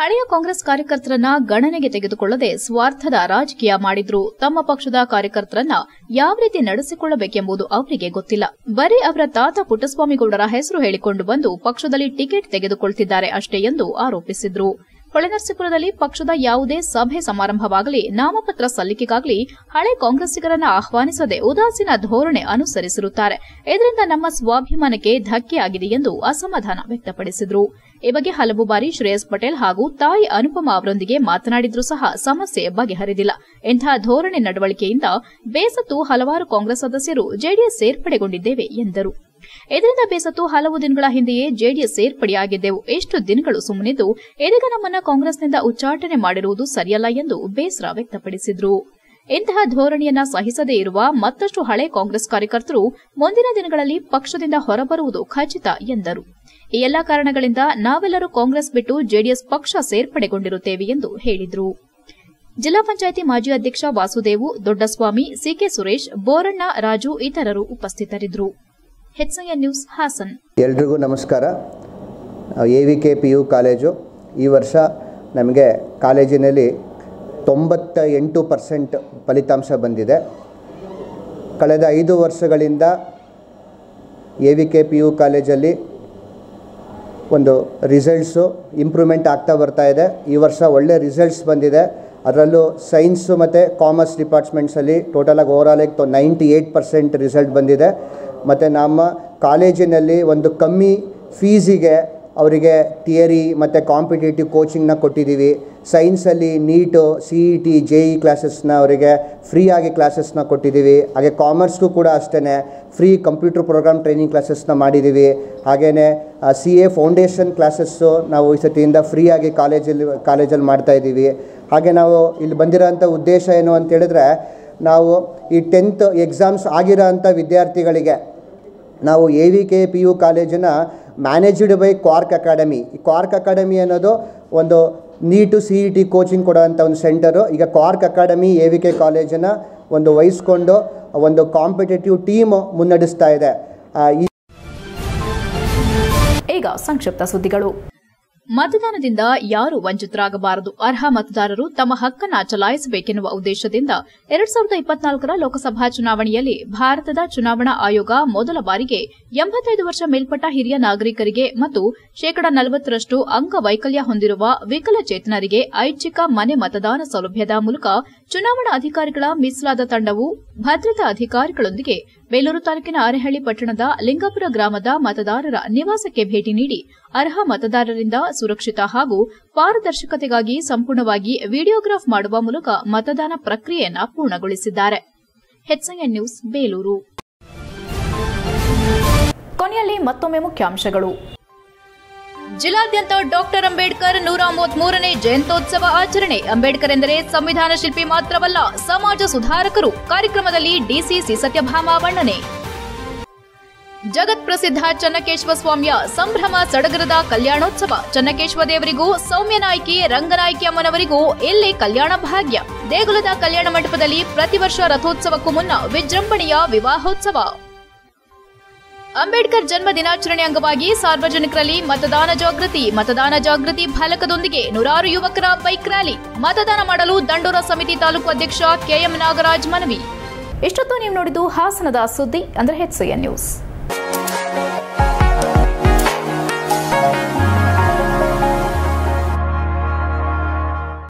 ಹಳೆಯ ಕಾಂಗ್ರೆಸ್ ಕಾರ್ಯಕರ್ತರನ್ನ ಗಣನೆಗೆ ತೆಗೆದುಕೊಳ್ಳದೆ ಸ್ವಾರ್ಥದ ರಾಜಕೀಯ ಮಾಡಿದ್ರು. ತಮ್ಮ ಪಕ್ಷದ ಕಾರ್ಯಕರ್ತರನ್ನ ಯಾವ ರೀತಿ ನಡೆಸಿಕೊಳ್ಳಬೇಕೆಂಬುದು ಅವರಿಗೆ ಗೊತ್ತಿಲ್ಲ. ಬರೀ ಅವರ ತಾತ ಪುಟ್ಟಸ್ವಾಮಿಗೌಡರ ಹೆಸರು ಹೇಳಿಕೊಂಡು ಬಂದು ಪಕ್ಷದಲ್ಲಿ ಟಿಕೆಟ್ ತೆಗೆದುಕೊಳ್ತಿದ್ದಾರೆ ಅಷ್ಟೇ ಎಂದು ಆರೋಪಿಸಿದ್ರು. ಹೊಳೆನರಸೀಪುರದಲ್ಲಿ ಪಕ್ಷದ ಯಾವುದೇ ಸಭೆ ಸಮಾರಂಭವಾಗಲಿ, ನಾಮಪತ್ರ ಸಲ್ಲಿಕೆಗಾಗಲಿ ಹಳೆ ಕಾಂಗ್ರೆಸ್ಸಿಗರನ್ನು ಆಹ್ವಾನಿಸದೆ ಉದಾಸೀನ ಧೋರಣೆ ಅನುಸರಿಸಿರುತ್ತಾರೆ. ಇದರಿಂದ ನಮ್ಮ ಸ್ವಾಭಿಮಾನಕ್ಕೆ ಧಕ್ಕೆಯಾಗಿದೆ ಎಂದು ಅಸಮಾಧಾನ ವ್ಯಕ್ತಪಡಿಸಿದರು. ಈ ಬಗ್ಗೆ ಹಲವು ಬಾರಿ ಶ್ರೇಯಸ್ ಪಟೇಲ್ ಹಾಗೂ ತಾಯಿ ಅನುಪಮ ಅವರೊಂದಿಗೆ ಮಾತನಾಡಿದರೂ ಸಹ ಸಮಸ್ಯೆ ಬಗೆಹರಿದಿಲ್ಲ. ಇಂತಹ ಧೋರಣೆ ನಡವಳಿಕೆಯಿಂದ ಬೇಸತ್ತು ಹಲವಾರು ಕಾಂಗ್ರೆಸ್ ಸದಸ್ಯರು ಜೆಡಿಎಸ್ ಸೇರ್ಪಡೆಗೊಂಡಿದ್ದೇವೆ ಎಂದರು. ಇದರಿಂದ ಬೇಸತ್ತು ಹಲವು ದಿನಗಳ ಹಿಂದೆಯೇ ಜೆಡಿಎಸ್ ಸೇರ್ಪಡೆಯಾಗಿದ್ದೆವು. ಎಷ್ಟು ದಿನಗಳು ಸುಮ್ಮನಿದ್ದು ಇದೀಗ ನಮ್ಮನ್ನ ಕಾಂಗ್ರೆಸ್ನಿಂದ ಉಚ್ಚಾಟನೆ ಮಾಡಿರುವುದು ಸರಿಯಲ್ಲ ಎಂದು ಬೇಸರ ವ್ಯಕ್ತಪಡಿಸಿದ್ರು. ಇಂತಹ ಧೋರಣೆಯನ್ನ ಸಹಿಸದೇ ಇರುವ ಮತ್ತಷ್ಟು ಹಳೆ ಕಾಂಗ್ರೆಸ್ ಕಾರ್ಯಕರ್ತರು ಮುಂದಿನ ದಿನಗಳಲ್ಲಿ ಪಕ್ಷದಿಂದ ಹೊರಬರುವುದು ಖಚಿತ ಎಂದರು. ಈ ಎಲ್ಲಾ ಕಾರಣಗಳಿಂದ ನಾವೆಲ್ಲರೂ ಕಾಂಗ್ರೆಸ್ ಬಿಟ್ಟು ಜೆಡಿಎಸ್ ಪಕ್ಷ ಸೇರ್ಪಡೆಗೊಂಡಿರುತ್ತೇವೆ ಎಂದು ಹೇಳಿದರು. ಜಿಲ್ಲಾ ಪಂಚಾಯಿತಿ ಮಾಜಿ ಅಧ್ಯಕ್ಷ ವಾಸುದೇವು, ದೊಡ್ಡಸ್ವಾಮಿ ಸಿಕೆ ಸುರೇಶ್, ಬೋರಣ್ಣ, ರಾಜು ಇತರರು ಉಪಸ್ಥಿತರಿದ್ದರು. H I N news Hassan. ಎಲ್ರಿಗೂ ನಮಸ್ಕಾರ. A V K P U college ಈ ವರ್ಷ ನಮಗೆ ಕಾಲೇಜಿನಲ್ಲಿ ತೊಂಬತ್ತ ಎಂಟು ಪರ್ಸೆಂಟ್ ಫಲಿತಾಂಶ ಬಂದಿದೆ. ಕಳೆದ ಐದು ವರ್ಷಗಳಿಂದ A V K P U ಕಾಲೇಜಲ್ಲಿ ಒಂದು ರಿಸಲ್ಟ್ಸು ಇಂಪ್ರೂವ್ಮೆಂಟ್ ಆಗ್ತಾ ಬರ್ತಾ ಇದೆ. ಈ ವರ್ಷ ಒಳ್ಳೆ ರಿಸಲ್ಟ್ಸ್ ಬಂದಿದೆ. ಅದರಲ್ಲೂ ಸೈನ್ಸು ಮತ್ತು ಕಾಮರ್ಸ್ ಡಿಪಾರ್ಟ್ಮೆಂಟ್ಸಲ್ಲಿ ಟೋಟಲಾಗಿ ಓವರಾಲಾಗಿ ತೊ ನೈಂಟಿ ಏಯ್ಟ್ ಪರ್ಸೆಂಟ್ ರಿಸಲ್ಟ್ ಬಂದಿದೆ. ಮತ್ತು ನಮ್ಮ ಕಾಲೇಜಿನಲ್ಲಿ ಒಂದು ಕಮ್ಮಿ ಫೀಸಿಗೆ ಅವರಿಗೆ ಥಿಯರಿ ಮತ್ತು ಕಾಂಪಿಟೇಟಿವ್ ಕೋಚಿಂಗ್ನ ಕೊಟ್ಟಿದ್ದೀವಿ. ಸೈನ್ಸಲ್ಲಿ NEET C E T J E ಕ್ಲಾಸಸ್ನ ಅವರಿಗೆ ಫ್ರೀಯಾಗಿ ಕ್ಲಾಸಸ್ನ ಕೊಟ್ಟಿದ್ದೀವಿ. ಹಾಗೆ ಕಾಮರ್ಸ್ಗೂ ಕೂಡ ಅಷ್ಟೇ ಫ್ರೀ ಕಂಪ್ಯೂಟರ್ ಪ್ರೋಗ್ರಾಮ್ ಟ್ರೈನಿಂಗ್ ಕ್ಲಾಸಸ್ನ ಮಾಡಿದ್ದೀವಿ. ಹಾಗೆಯೇ ಸಿ ಎ ಫೌಂಡೇಶನ್ ಕ್ಲಾಸಸ್ಸು ನಾವು ಈ ಸತಿಯಿಂದ ಫ್ರೀಯಾಗಿ ಕಾಲೇಜಲ್ಲಿ ಕಾಲೇಜಲ್ಲಿ ಮಾಡ್ತಾಯಿದ್ದೀವಿ ಹಾಗೆ ನಾವು ಇಲ್ಲಿ ಬಂದಿರೋಂಥ ಉದ್ದೇಶ ಏನು ಅಂತ ಹೇಳಿದ್ರೆ, ನಾವು ಈ ಟೆಂತ್ ಎಕ್ಸಾಮ್ಸ್ ಆಗಿರೋ ಅಂಥ ವಿದ್ಯಾರ್ಥಿಗಳಿಗೆ ನಾವು A V K P U ಕಾಲೇಜನ್ನ managed by Quark academy ಈ ಕ್ವಾರ್ಕ್ ಅಕಾಡೆಮಿ ಅನ್ನೋದು ಒಂದು NEET C E T coaching ಕೊಡೋವಂಥ ಒಂದು ಸೆಂಟರು ಈಗ Quark Academy A V K ಕಾಲೇಜನ್ನ ಒಂದು ವಹಿಸ್ಕೊಂಡು ಒಂದು ಕಾಂಪಿಟೇಟಿವ್ ಟೀಮ್ ಮುನ್ನಡೆಸ್ತಾ ಇದೆ. ಈಗ ಸಂಕ್ಷಿಪ್ತ ಸುದ್ದಿಗಳು. ಮತದಾನದಿಂದ ಯಾರು ವಂಚಿತರಾಗಬಾರದು? ಅರ್ಹ ಮತದಾರರು ತಮ್ಮ ಹಕ್ಕನ್ನು ಚಲಾಯಿಸಬೇಕೆನ್ನುವ ಉದ್ದೇಶದಿಂದ ಎರಡ್ ಸಾವಿರದ ಇಪ್ಪತ್ನಾಲ್ಕರ ಲೋಕಸಭಾ ಚುನಾವಣೆಯಲ್ಲಿ ಭಾರತದ ಚುನಾವಣಾ ಆಯೋಗ ಮೊದಲ ಬಾರಿಗೆ ಎಂಬತ್ತೈದು ವರ್ಷ ಮೇಲ್ಪಟ್ಟ ಹಿರಿಯ ನಾಗರಿಕರಿಗೆ ಮತ್ತು ಶೇಕಡ ನಲವತ್ತರಷ್ಟು ಅಂಗವೈಕಲ್ಯ ಹೊಂದಿರುವ ವಿಕಲಚೇತನರಿಗೆ ಐಚ್ಛಿಕ ಮನೆ ಮತದಾನ ಸೌಲಭ್ಯದ ಮೂಲಕ ಚುನಾವಣಾ ಅಧಿಕಾರಿಗಳ ಮೀಸಲಾದ ತಂಡವು ಭದ್ರತಾ ಅಧಿಕಾರಿಗಳೊಂದಿಗೆ ಬೇಲೂರು ತಾಲೂಕಿನ ಅರೆಹಳ್ಳಿ ಪಟ್ಟಣದ ಲಿಂಗಾಪುರ ಗ್ರಾಮದ ಮತದಾರರ ನಿವಾಸಕ್ಕೆ ಭೇಟಿ ನೀಡಿ ಅರ್ಹ ಮತದಾರರಿಂದ ಸುರಕ್ಷಿತ ಹಾಗೂ ಪಾರದರ್ಶಕತೆಗಾಗಿ ಸಂಪೂರ್ಣವಾಗಿ ವಿಡಿಯೋಗ್ರಾಫ್ ಮಾಡುವ ಮೂಲಕ ಮತದಾನ ಪ್ರಕ್ರಿಯೆಯನ್ನು ಪೂರ್ಣಗೊಳಿಸಿದ್ದಾರೆ. ನ್ಯೂಸ್ ಬೇಲೂರು. ಕೊನೆಯಲ್ಲಿ ಮತ್ತೊಮ್ಮೆ ಮುಖ್ಯಾಂಶಗಳು. ಜಿಲ್ಲಾದ್ಯಂತ ಡಾಕ್ಟರ್ ಅಂಬೇಡ್ಕರ್ ನೂರ ಮೂವತ್ಮೂರನೇ ಜಯಂತೋತ್ಸವ ಆಚರಣೆ. ಅಂಬೇಡ್ಕರ್ ಎಂದರೆ ಸಂವಿಧಾನ ಶಿಲ್ಪಿ ಮಾತ್ರವಲ್ಲ, ಸಮಾಜ ಸುಧಾರಕರು. ಕಾರ್ಯಕ್ರಮದಲ್ಲಿ ಡಿಸಿಸಿ ಸತ್ಯಭಾಮ ವರ್ಣನೆ ಜಗತ್ ಪ್ರಸಿದ್ಧ ಚನ್ನಕೇಶ್ವ ಸ್ವಾಮಿಯ ಸಂಭ್ರಮ ಸಡಗರದ ಕಲ್ಯಾಣೋತ್ಸವ. ಚನ್ನಕೇಶ್ವ ದೇವರಿಗೂ, ಸೌಮ್ಯ ನಾಯ್ಕಿ ರಂಗನಾಯ್ಕಿ ಅಮ್ಮನವರಿಗೂ ಇಲ್ಲಿ ಕಲ್ಯಾಣ ಭಾಗ್ಯ. ದೇಗುಲದ ಕಲ್ಯಾಣ ಮಂಟಪದಲ್ಲಿ ಪ್ರತಿ ವರ್ಷ ರಥೋತ್ಸವಕ್ಕೂ ಮುನ್ನ ವಿಜೃಂಭಣೆಯ ವಿವಾಹೋತ್ಸವ. ಅಂಬೇಡ್ಕರ್ ಜನ್ಮ ದಿನಾಚರಣೆ ಅಂಗವಾಗಿ ಸಾರ್ವಜನಿಕರಲ್ಲಿ ಮತದಾನ ಜಾಗೃತಿ ಮತದಾನ ಜಾಗೃತಿ ಫಲಕದೊಂದಿಗೆ ನೂರಾರು ಯುವಕರ ಬೈಕ್ ರ್ಯಾಲಿ, ಮತದಾನ ಮಾಡಲು ದಂಡೋರ ಸಮಿತಿ ತಾಲೂಕು ಅಧ್ಯಕ್ಷ ಕೆಎಂ ನಾಗರಾಜ್ ಮನವಿ. ಇಷ್ಟೊತ್ತು ನೀವು ನೋಡಿದ್ದು ಹಾಸನದ ಸುದ್ದಿ, ಅಂದ್ರೆ ಹೆಚ್ಸಿಎನ್ ನ್ಯೂಸ್